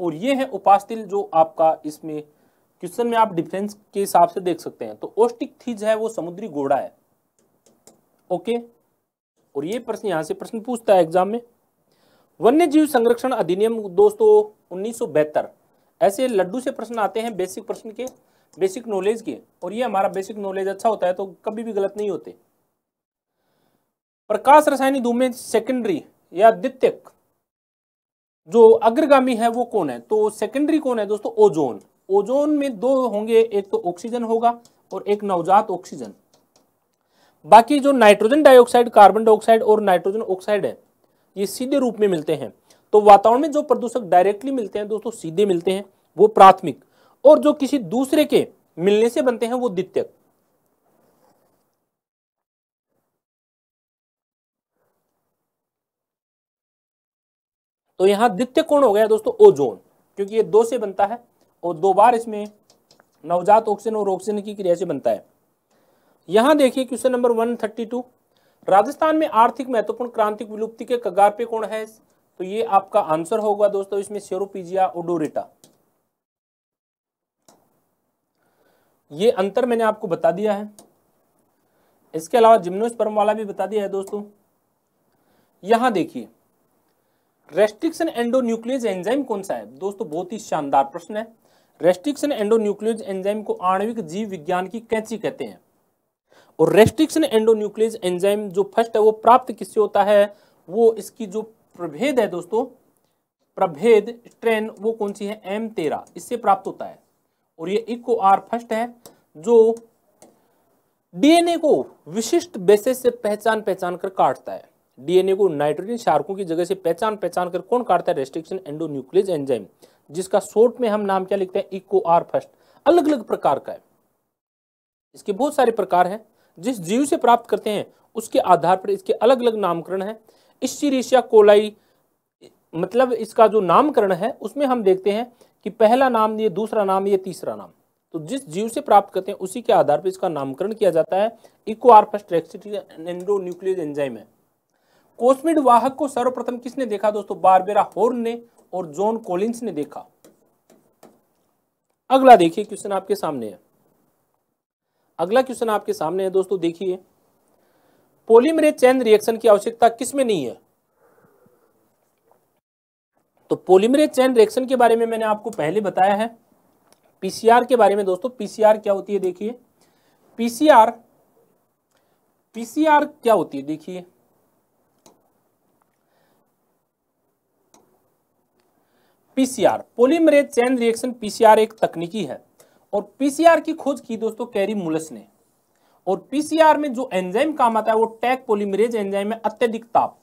और ये है उपास्तिल जो आपका इसमें क्वेश्चन में आप डिफरेंस के हिसाब से देख सकते हैं। तो ओस्टिक थीज है, वो समुद्री घोड़ा है। ओके? और ये प्रश्न, यहाँ से प्रश्न पूछता है एग्ज़ाम में। वन्य जीव संरक्षण अधिनियम दोस्तों उन्नीस ऐसे लड्डू से प्रश्न आते हैं बेसिक प्रश्न के, बेसिक नॉलेज के। और ये हमारा बेसिक नॉलेज अच्छा होता है तो कभी भी गलत नहीं होते। प्रकाश रसायनी धूमे सेकेंडरी या द्वितीयक। जो अग्रगामी है वो कौन है? तो सेकेंडरी कौन है दोस्तों? ओजोन ओजोन में दो होंगे, एक तो ऑक्सीजन होगा और एक नवजात ऑक्सीजन बाकी जो नाइट्रोजन डाइऑक्साइड कार्बन डाइऑक्साइड और नाइट्रोजन ऑक्साइड है, ये सीधे रूप में मिलते हैं। तो वातावरण में जो प्रदूषक डायरेक्टली मिलते हैं दोस्तों, सीधे मिलते हैं, वो प्राथमिक। और जो किसी दूसरे के मिलने से बनते हैं, वो द्वितीयक। तो यहाँ द्वितीय कौन हो गया दोस्तों ओजोन, क्योंकि ये दो से बनता है और दो बार इसमें नवजात ऑक्सीजन और ऑक्सीजन की क्रिया से बनता है। यहाँ देखिए क्वेश्चन नंबर 132 राजस्थान में आर्थिक महत्वपूर्ण क्रांतिक विलुप्ति के कगार पे कौन है? तो ये आपका आंसर होगा दोस्तों इसमें सेरोपीजिया ओडोरेटा ये अंतर मैंने आपको बता दिया है। इसके अलावा जिम्नोस्पर्म वाला भी बता दिया है दोस्तों। यहाँ देखिए रेस्ट्रिक्शन एंडोन्यूक्लियस एंजाइम कौन सा है? दोस्तों, बहुत ही शानदार प्रश्न है। रेस्ट्रिक्शन एंडोन्यूक्लियस एंजाइम को आणविक जीव विज्ञान की कैंची कहते हैं। और रेस्ट्रिक्शन एंडोन्यूक्लियस एंजाइम जो फ़र्स्ट है, वो प्राप्त किससे होता है? वो इसकी जो प्रभेद है दोस्तों, प्रभेद स्ट्रेन वो कौन सी है? एम तेरह इससे प्राप्त होता है। और ये इको आर फ़र्स्ट है, जो डीएनए को विशिष्ट बेसिस से पहचान पहचान कर काटता है। डीएनए को नाइट्रोजन शार्कों की जगह से पहचान पहचान कर कौन काटता है रेस्ट्रिक्शन एंडोन्यूक्लियस एंजाइम जिसका शॉर्ट में हम नाम क्या लिखते हैं? इको आर फ़र्स्ट अलग अलग प्रकार का है। इसके बहुत सारे प्रकार हैं, जिस जीव से प्राप्त करते हैं, उसके आधार पर इसके अलग अलग नामकरण है। इश्चिरेशिया कोलाई मतलब इसका जो नामकरण है, उसमें हम देखते हैं कि पहला नाम ये, दूसरा नाम ये, तीसरा नाम। तो जिस जीव से प्राप्त करते हैं, उसी के आधार पर इसका नामकरण किया जाता है। Eco R first endonuclease enzyme है। कोस्मिड वाहक को सर्वप्रथम किसने देखा दोस्तों? बारबेरा होर्न ने और जॉन कोलिंस ने देखा। अगला देखिए क्वेश्चन आपके सामने है। अगला क्वेश्चन आपके सामने है दोस्तों, देखिए। पोलीमरेज चैन रिएक्शन की आवश्यकता किसमें नहीं है? तो पोलीमरेज चैन रिएक्शन के बारे में मैंने आपको पहले बताया है। पीसीआर के बारे में दोस्तों, पीसीआर क्या होती है, देखिए। पीसीआर पीसीआर क्या होती है, देखिए। PCR polymerase chain reaction PCR एक तकनीकी है। और पीसीआर की खोज की दोस्तों कैरी मुलस ने। और पीसीआर में जो एंजाइम काम आता है, वो टैग पोलीमरेज एंजाइम में अत्यधिक ताप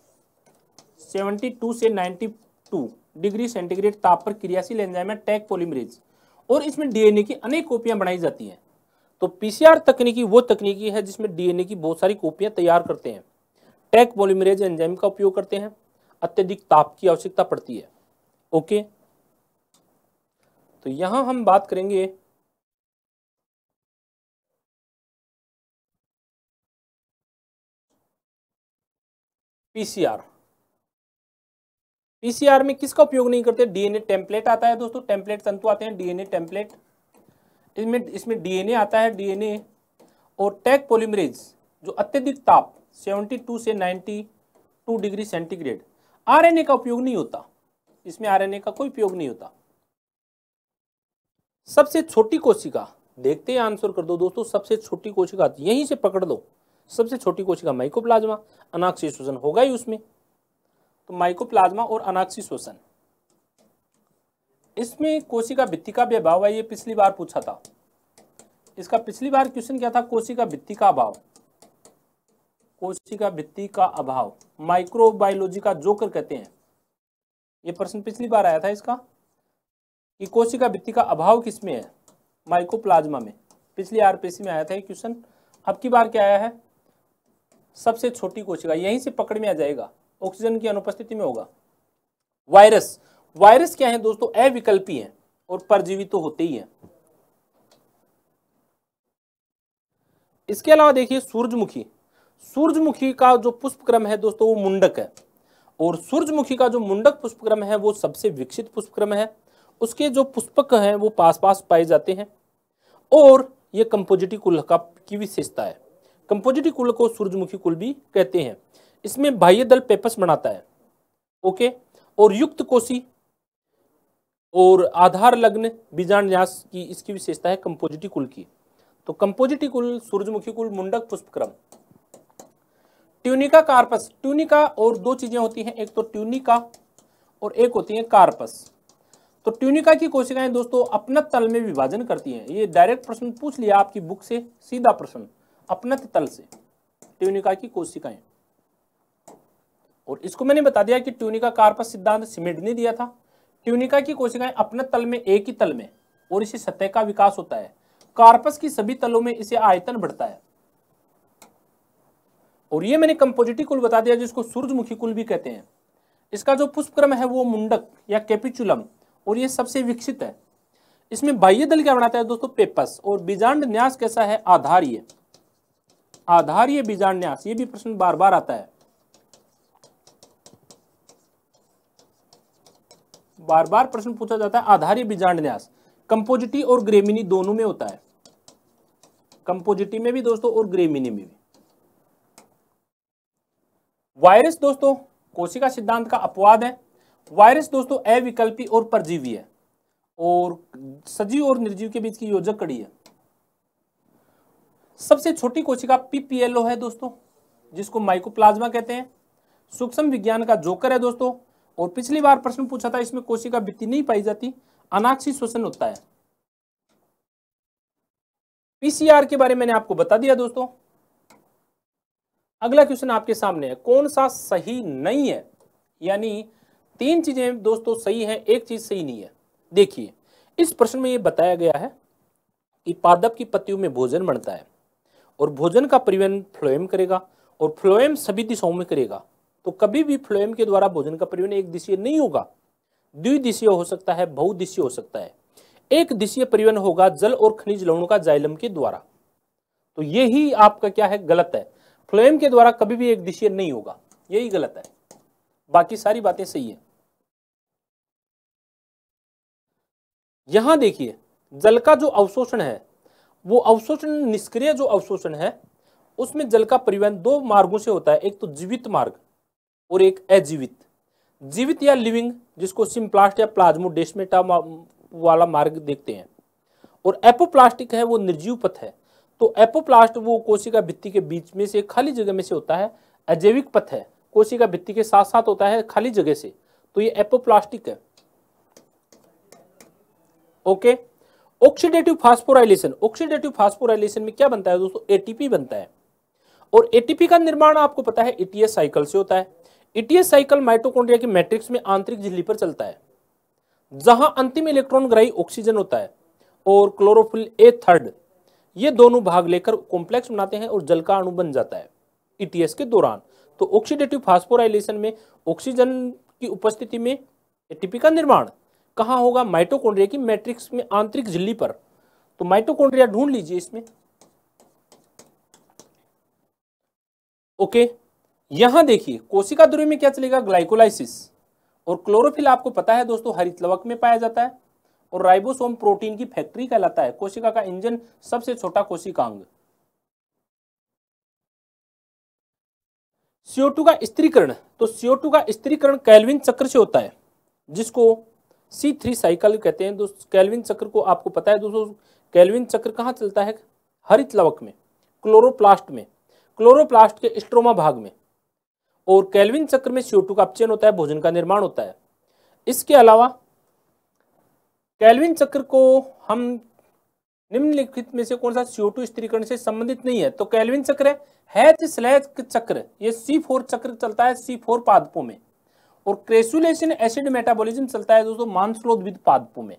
72 से 92 डिग्री सेंटीग्रेड ताप पर क्रियाशील एंजाइम है टैग पोलीमरेज और इसमें डीएनए की अनेक कॉपियाँ बनाई जाती हैं। तो पीसीआर तकनीकी वो तकनीकी है जिसमें डीएनए की बहुत सारी कॉपियाँ तैयार करते हैं। टैक पॉलीमरेज एंजाइम का उपयोग करते हैं। अत्यधिक ताप की आवश्यकता पड़ती है। ओके? तो यहाँ हम बात करेंगे पीसीआर पीसीआर में किसका उपयोग नहीं करते? डीएनए टेम्पलेट आता है दोस्तों टेम्पलेट तंतु आते हैं डीएनए टेम्पलेट इसमें इसमें डीएनए आता है डीएनए और टैग पोलिमरेज जो अत्यधिक ताप 72 से 92 डिग्री सेंटीग्रेड आरएनए का उपयोग नहीं होता। इसमें आरएनए का कोई उपयोग नहीं होता। सबसे छोटी कोशिका, देखते हैं आंसर कर दो दोस्तों, सबसे छोटी कोशिका, यहीं से पकड़ लो। सबसे छोटी कोशिका माइकोप्लाज्मा अनाक्षी शोषण होगा ही उसमें। तो माइकोप्लाज्मा और अनाक्षी शोषण इसमें कोशिका भित्ति का भी अभाव है, ये पिछली बार पूछा था। इसका पिछली बार क्वेश्चन क्या था? कोशिका भित्ति का अभाव। कोशिका भित्ति का अभाव। माइक्रोबायोलॉजी का जोकर कहते हैं। ये प्रश्न पिछली बार आया था इसका। कि कोशिका भित्ति का अभाव किसमें है? माइकोप्लाज्मा में। पिछली आरपीसी में आया था ये क्वेश्चन अब की बार क्या आया है? सबसे छोटी कोशिका, यहीं से पकड़ में आ जाएगा। ऑक्सीजन की अनुपस्थिति में होगा। वायरस। वायरस क्या है दोस्तों? अविकल्पी है और परजीवी तो होते ही है। इसके अलावा देखिए सूरजमुखी। सूरजमुखी का जो पुष्पक्रम है दोस्तों, वो मुंडक है। और सूरजमुखी का जो मुंडक पुष्पक्रम है, वो सबसे विकसित पुष्पक्रम है। उसके जो पुष्पक हैं, वो पास पास पाए जाते हैं। और ये कंपोजिटी कुल का की विशेषता है। कंपोजिटी कुल को सूरजमुखी कुल भी कहते हैं। इसमें बाह्य दल पेपस बनाता है। ओके? और युक्त कोशी और आधार लग्न बीजान्यास की इसकी विशेषता है कंपोजिटी कुल की। तो कंपोजिटी कुल, सूरजमुखी कुल, मुंडक पुष्पक्रम। Tunica, corpus. ट्यूनिका और दो चीज़ें होती हैं। एक तो ट्यूनिका और एक होती है कार्पस। तो ट्यूनिका की कोशिकाएँ दोस्तों अपना तल में विभाजन करती हैं। ये डायरेक्ट प्रश्न पूछ लिया आपकी बुक से, सीधा प्रश्न अपनत तल से, ट्यूनिका की कोशिकाएँ। और इसको मैंने बता दिया कि ट्यूनिका कार्पस सिद्धांत सिमेंट ने दिया था। ट्यूनिका की कोशिकाएँ अपने तल में, एक ही तल में, और इसे सतह का विकास होता है। कार्पस की सभी तलों में इसे आयतन बढ़ता है। और ये मैंने कंपोजिटी कुल बता दिया, जिसको सूर्यमुखी कुल भी कहते हैं। इसका जो पुष्पक्रम है, वो मुंडक या कैपिचुलम और ये सबसे विकसित है। इसमें बाह्य दल क्या बनाता है दोस्तों? पेपस और बीजांड न्यास कैसा है? आधार्य। आधार्य बीजांड न्यास, ये भी प्रश्न बार बार आता है। बार बार प्रश्न पूछा जाता है, आधार्य बीजांड न्यास। कंपोजिटी और ग्रेमिनी दोनों में होता है। कंपोजिटी में भी दोस्तों और ग्रेमिनी में भी। वायरस दोस्तों, कोशिका सिद्धांत का अपवाद है। वायरस दोस्तों अविकल्पी और परजीवी है और सजीव और निर्जीव के बीच की योजक कड़ी है। सबसे छोटी कोशिका पीपीएलओ है दोस्तों, जिसको माइकोप्लाज्मा कहते हैं। सूक्ष्म विज्ञान का जोकर है दोस्तों, और पिछली बार प्रश्न पूछा था इसमें कोशिका भित्ति नहीं पाई जाती अनाक्षी श्वसन होता है। पीसीआर के बारे में मैंने आपको बता दिया दोस्तों। अगला क्वेश्चन आपके सामने है, कौन सा सही नहीं है? यानी तीन चीज़ें दोस्तों सही है, एक चीज़ सही नहीं है। देखिए, इस प्रश्न में यह बताया गया है कि पादप की पत्तियों में भोजन बनता है और भोजन का परिवहन फ्लोएम करेगा और फ्लोएम सभी दिशाओं में करेगा। तो कभी भी फ्लोएम के द्वारा भोजन का परिवहन एक दिशीय नहीं होगा। द्विदिशीय हो सकता है, बहुदिशीय हो सकता है। एक दिशीय परिवहन होगा जल और खनिज लवणों का जाइलम के द्वारा। तो यही आपका क्या है? गलत है। फ्लोएम के द्वारा कभी भी एक दिशीय नहीं होगा। यही गलत है। बाकी सारी बातें सही है। यहाँ देखिए, जल का जो अवशोषण है, वो अवशोषण, निष्क्रिय जो अवशोषण है, उसमें जल का परिवहन दो मार्गों से होता है। एक तो जीवित मार्ग और एक अजीवित। जीवित या लिविंग, जिसको सिम्प्लास्ट या प्लाज्मो प्लाज्मोडेस्मेटा वाला मार्ग देखते हैं। और एपोप्लास्टिक है, वो निर्जीव पथ है। तो एपोप्लास्ट वो कोशिका भित्ति के बीच में से, खाली जगह में से होता है। अजैविक पथ है, कोशिका भित्ति के साथ साथ होता है, खाली जगह से। तो ये एपोप्लास्टिक है। Okay? Oxidative phosphorylation oxidative phosphorylation में क्या बनता है दोस्तों? एटीपी बनता है। और एटीपी का निर्माण आपको पता है ईटीएस साइकिल से होता है। ईटीएस साइकिल माइटोकॉन्ड्रिया की मैट्रिक्स में आंतरिक झिल्ली पर चलता है, जहाँ अंतिम इलेक्ट्रॉन ग्राही ऑक्सीजन होता है, और क्लोरोफिल ए थर्ड ये दोनों भाग लेकर कॉम्प्लेक्स बनाते हैं और जल का अणु बन जाता है ईटीएस के दौरान। तो ऑक्सीडेटिव फास्फोराइलेशन में ऑक्सीजन की उपस्थिति में एटीपी का निर्माण। कहाँ होगा? माइटोकॉन्ड्रिया की मैट्रिक्स में आंतरिक झिल्ली पर। तो माइटोकॉन्ड्रिया ढूंढ लीजिए इसमें। ओके, यहाँ देखिए, कोशिका द्रव्य में क्या चलेगा? ग्लाइकोलाइसिस। और क्लोरोफिल आपको पता है दोस्तों हरित लवक में पाया जाता है। और राइबोसोम प्रोटीन की फैक्ट्री कहलाता है, कोशिका का इंजन सबसे छोटा कोशिकांग। CO2 का स्त्रीकरण। तो CO2 का स्त्रीकरण कैलविन चक्र से होता है, जिसको C3 साइकिल कहते हैं। दोस्तों, कैल्विन चक्र को आपको पता है दोस्तों, कैल्विन चक्र कहाँ चलता है? हरित लवक में, क्लोरोप्लास्ट में, क्लोरोप्लास्ट के स्ट्रोमा भाग में। और कैल्विन चक्र में CO2 का अपचयन होता है, भोजन का निर्माण होता है। इसके अलावा, कैलविन चक्र को हम निम्नलिखित में से कौन सा CO2 स्त्रीकरण से संबंधित नहीं है? तो कैलविन चक्र है स्लैच चक्र। ये C4 चक्र चलता है C4 पादपों में। और क्रेसुलेशन एसिड मेटाबॉलिज्म चलता है दोस्तों मांसलोद्भिद पादपों में।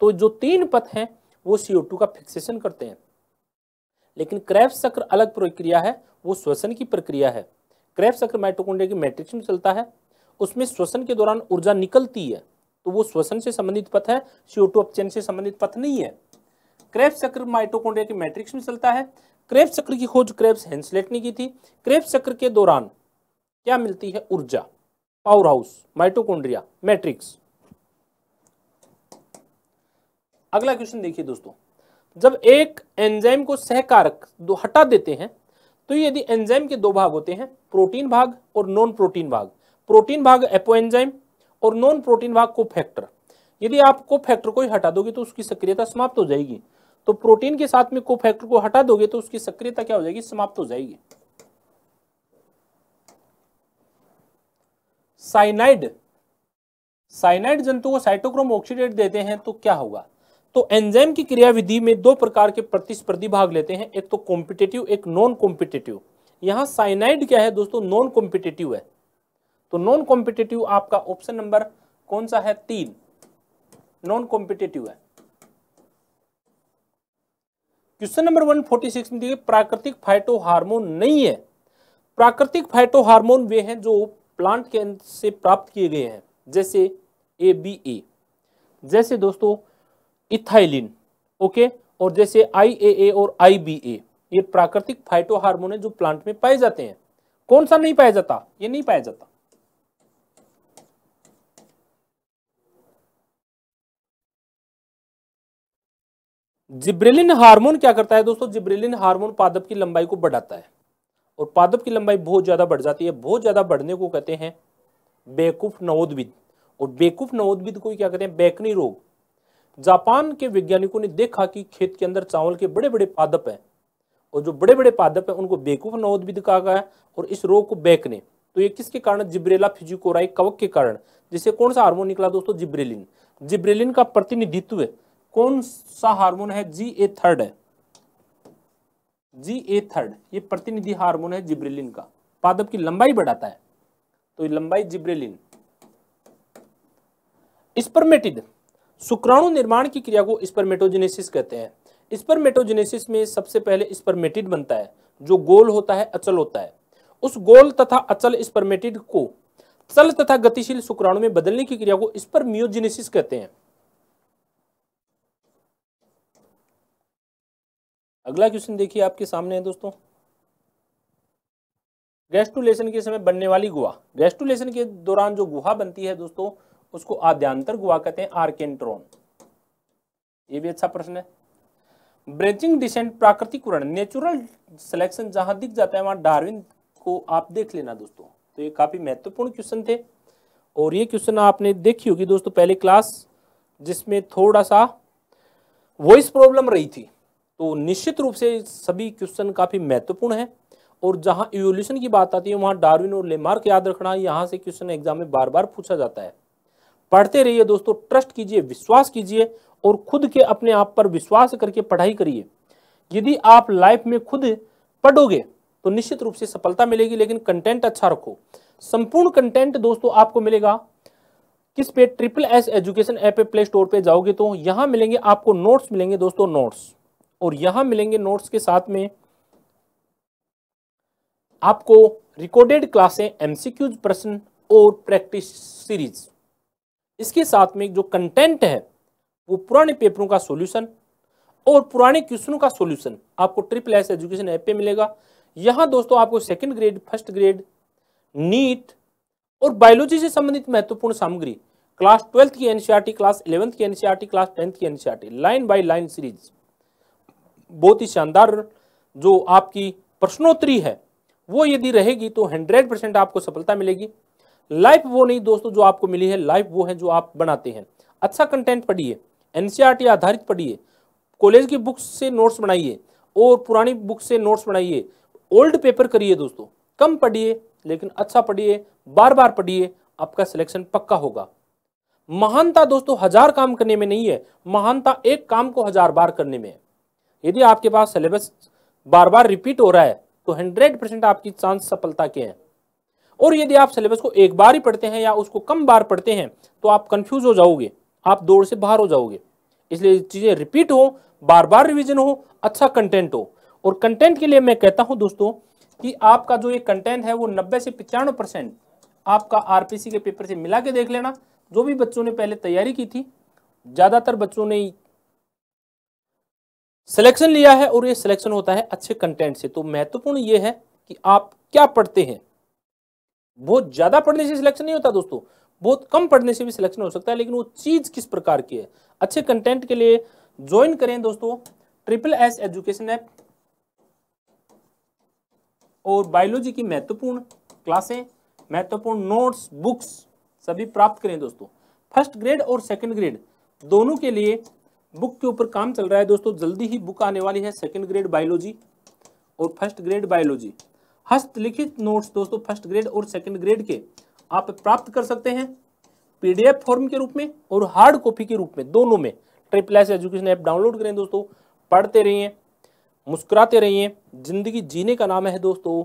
तो जो तीन पथ हैं, वो CO2 का फिक्सेशन करते हैं। लेकिन क्रैप्स चक्र अलग प्रक्रिया है, वो श्वसन की प्रक्रिया है। क्रैप्स चक्र माइटोकॉन्ड्रिया की मैट्रिक्स में चलता है, उसमें श्वसन के दौरान ऊर्जा निकलती है। तो वो श्वसन से संबंधित पथ है CO2 अपचयन से संबंधित पथ नहीं है। क्रेप्स चक्र माइटोकॉन्ड्रिया की मैट्रिक्स में चलता है। क्रेप्स चक्र की खोज क्रेप्स हेंसलेट ने की थी। क्रेप्स चक्र के दौरान क्या मिलती है? ऊर्जा। पावर हाउस माइटोकॉन्ड्रिया मैट्रिक्स अगला क्वेश्चन देखिए दोस्तों। जब एक एंजाइम को सहकारक दो हटा देते हैं तो यदि एंजाइम के दो भाग होते हैं प्रोटीन भाग और नॉन प्रोटीन भाग। प्रोटीन भाग एपो एंजाइम और नॉन प्रोटीन भाग को फैक्टर यदि आप को फैक्टर को ही हटा दोगे तो उसकी सक्रियता समाप्त हो जाएगी। तो प्रोटीन के साथ में को फैक्टर को हटा दोगे तो उसकी सक्रियता क्या हो जाएगी? समाप्त हो जाएगी। साइनाइड साइनाइड जंतु को साइटोक्रोम ऑक्सीडेट देते हैं तो क्या होगा? तो एंजाइम की क्रियाविधि में दो प्रकार के प्रतिस्पर्धी भाग लेते हैं, एक तो कॉम्पिटेटिव एक नॉन कॉम्पिटेटिव यहाँ साइनाइड क्या है दोस्तों? नॉन कॉम्पिटेटिव है। तो नॉन कॉम्पिटेटिव आपका ऑप्शन नंबर कौन सा है? तीन। नॉन कॉम्पिटेटिव है। क्वेश्चन नंबर 146 में प्राकृतिक फाइटो हार्मोन नहीं है। प्राकृतिक फाइटो हार्मोन वे हैं जो प्लांट के से प्राप्त किए गए हैं, जैसे ए बी ए जैसे दोस्तों, इथाइलिन, ओके? और जैसे आई ए ए और आई बी ए ये प्राकृतिक फाइटो हार्मोन है जो प्लांट में पाए जाते हैं। कौन सा नहीं पाया जाता? ये नहीं पाया जाता। जिब्रेलिन हार्मोन क्या करता है दोस्तों? जिब्रेलिन हार्मोन पादप की लंबाई को बढ़ाता है। और पादप की लंबाई बहुत ज़्यादा बढ़ जाती है, बहुत ज़्यादा बढ़ने को कहते हैं बेकूफ नवोद्भिद। और बेकूफ नवोद्भिद को क्या कहते हैं? बैकनी रोग। जापान के वैज्ञानिकों ने देखा कि खेत के अंदर चावल के बड़े बड़े पादप हैं और जो बड़े बड़े पादप हैं, उनको बेकूफ नवोद्भिद कहा गया है और इस रोग को बैकने। तो ये किसके कारण? जिब्रेला फिजिकोराई कवक के कारण। जिसे कौन सा हार्मोन निकला दोस्तों? जिब्रेलिन। जिब्रेलिन का प्रतिनिधित्व कौन सा हार्मोन है? जी ए थर्ड है। जी, ए थर्ड ये प्रतिनिधि हार्मोन है जिब्रेलिन का। पादप की लंबाई बढ़ाता है। तो ये लंबाई जिब्रेलिन। स्पर्मेटिड, शुक्राणु निर्माण की क्रिया को स्पर्मेटोजेनेसिस कहते हैं। स्पर्मेटोजेनेसिस में सबसे पहले स्पर्मेटिड बनता है, जो गोल होता है, अचल होता है। उस गोल तथा अचल स्पर्मेटिड को, चल तथा गतिशील शुक्राणु में बदलने की क्रिया को स्पर्मियोजेनेसिस कहते हैं। अगला क्वेश्चन देखिए आपके सामने है दोस्तों। गैस्टुलेशन के समय बनने वाली गुहा। गैस्टुलेशन के दौरान जो गुहा बनती है दोस्तों, उसको आद्यांतर गुहा कहते हैं, आर्केंट्रॉन। ये भी अच्छा प्रश्न है। ब्रेचिंग डिसेंट प्राकृतिक वर्ण नेचुरल सिलेक्शन जहाँ दिख जाता है, वहाँ डार्विन को आप देख लेना दोस्तों। तो ये काफ़ी महत्वपूर्ण क्वेश्चन थे। और ये क्वेश्चन आपने देखी होगी दोस्तों, पहले क्लास, जिसमें थोड़ा सा वॉइस प्रॉब्लम रही थी। तो निश्चित रूप से सभी क्वेश्चन काफ़ी महत्वपूर्ण है। और जहाँ इवोल्यूशन की बात आती है, वहाँ डार्विन और लेमार्क याद रखना, यहाँ से क्वेश्चन एग्ज़ाम में बार बार पूछा जाता है। पढ़ते रहिए दोस्तों ट्रस्ट कीजिए, विश्वास कीजिए और खुद के अपने आप पर विश्वास करके पढ़ाई करिए। यदि आप लाइफ में खुद पढ़ोगे तो निश्चित रूप से सफलता मिलेगी, लेकिन कंटेंट अच्छा रखो। संपूर्ण कंटेंट दोस्तों आपको मिलेगा। किस पे? Triple S education app play store पे जाओगे तो यहाँ मिलेंगे आपको नोट्स मिलेंगे दोस्तों नोट्स और यहाँ मिलेंगे नोट्स के साथ में। आपको रिकॉर्डेड क्लासें एमसीक्यूज प्रश्न और प्रैक्टिस सीरीज़ इसके साथ में जो कंटेंट है, वो पुराने पेपरों का सॉल्यूशन और पुराने क्वेश्चनों का सॉल्यूशन आपको ट्रिपल एस एजुकेशन ऐप पे मिलेगा। यहाँ दोस्तों आपको second grade first grade NEET और बायोलॉजी से संबंधित महत्वपूर्ण सामग्री क्लास ट्वेल्थ की एनसीआरटी क्लास इलेवंथ की एनसीआरटी क्लास टेंथ की NCERT line by line series बहुत ही शानदार जो आपकी प्रश्नोत्तरी है, वो यदि रहेगी तो हंड्रेड परसेंट आपको सफलता मिलेगी। लाइफ वो नहीं दोस्तों जो आपको मिली है, लाइफ वो है जो आप बनाते हैं। अच्छा कंटेंट पढ़िए, एनसीईआरटी आधारित पढ़िए, कॉलेज की बुक्स से नोट्स बनाइए और पुरानी बुक से नोट्स बनाइए। ओल्ड पेपर करिए दोस्तों, कम पढ़िए लेकिन अच्छा पढ़िए बार बार पढ़िए, आपका सिलेक्शन पक्का होगा। महानता दोस्तों हज़ार काम करने में नहीं है, महानता एक काम को हज़ार बार करने में है। यदि आपके पास सिलेबस बार बार रिपीट हो रहा है तो हंड्रेड परसेंट आपकी चांस सफलता के हैं। और यदि आप सिलेबस को एक बार ही पढ़ते हैं या उसको कम बार पढ़ते हैं तो आप कंफ्यूज हो जाओगे, आप दौड़ से बाहर हो जाओगे। इसलिए चीज़ें रिपीट हो बार बार रिविजन हो अच्छा कंटेंट हो। और कंटेंट के लिए मैं कहता हूँ दोस्तों, कि आपका जो ये कंटेंट है, वो नब्बे से पचानवे परसेंट आपका आरपीसी के पेपर से मिला के देख लेना। जो भी बच्चों ने पहले तैयारी की थी, ज़्यादातर बच्चों ने सिलेक्शन लिया है और ये सिलेक्शन होता है अच्छे कंटेंट से। तो महत्वपूर्ण ये है कि आप क्या पढ़ते हैं। बहुत ज़्यादा पढ़ने से सिलेक्शन नहीं होता दोस्तों। बहुत कम पढ़ने से भी सिलेक्शन हो सकता है, लेकिन वो चीज़ किस प्रकार की है? अच्छे कंटेंट के लिए ज्वाइन करें दोस्तों। ट्रिपल एस एजुकेशन ऐप और बायोलॉजी की महत्वपूर्ण क्लासें, महत्वपूर्ण नोट्स बुक्स सभी प्राप्त करें दोस्तों। फ़र्स्ट ग्रेड और सेकंड ग्रेड दोनों के लिए बुक के ऊपर काम चल रहा है दोस्तों, जल्दी ही बुक आने वाली है सेकेंड ग्रेड बायोलॉजी और फ़र्स्ट ग्रेड बायोलॉजी हस्तलिखित नोट्स दोस्तों फ़र्स्ट ग्रेड और सेकेंड ग्रेड के आप प्राप्त कर सकते हैं पीडीएफ फॉर्म के रूप में और हार्ड कॉपी के रूप में, दोनों में। Triple S education app download करें दोस्तों, पढ़ते रहिए, मुस्कुराते रहिए। ज़िंदगी जीने का नाम है दोस्तों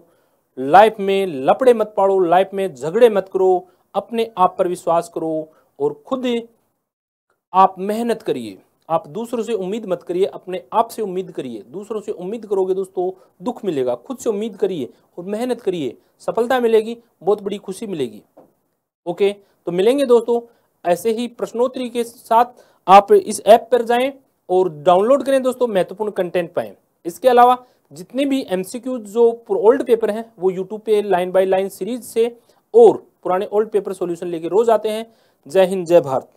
लाइफ में लपड़े मत पाड़ो लाइफ में झगड़े मत करो, अपने आप पर विश्वास करो और खुद आप मेहनत करिए। आप दूसरों से उम्मीद मत करिए, अपने आप से उम्मीद करिए। दूसरों से उम्मीद करोगे दोस्तों, दुख मिलेगा। खुद से उम्मीद करिए और मेहनत करिए। सफलता मिलेगी, बहुत बड़ी खुशी मिलेगी। ओके? तो मिलेंगे दोस्तों, ऐसे ही प्रश्नोत्तरी के साथ आप इस ऐप पर जाएँ और डाउनलोड करें दोस्तों, महत्वपूर्ण कंटेंट पाएँ। इसके अलावा जितने भी एमसीक्यू जो ओल्ड पेपर हैं, वो यूट्यूब पे लाइन बाय लाइन सीरीज़ से और पुराने ओल्ड पेपर सॉल्यूशन लेके रोज आते हैं। जय हिंद, जय भारत।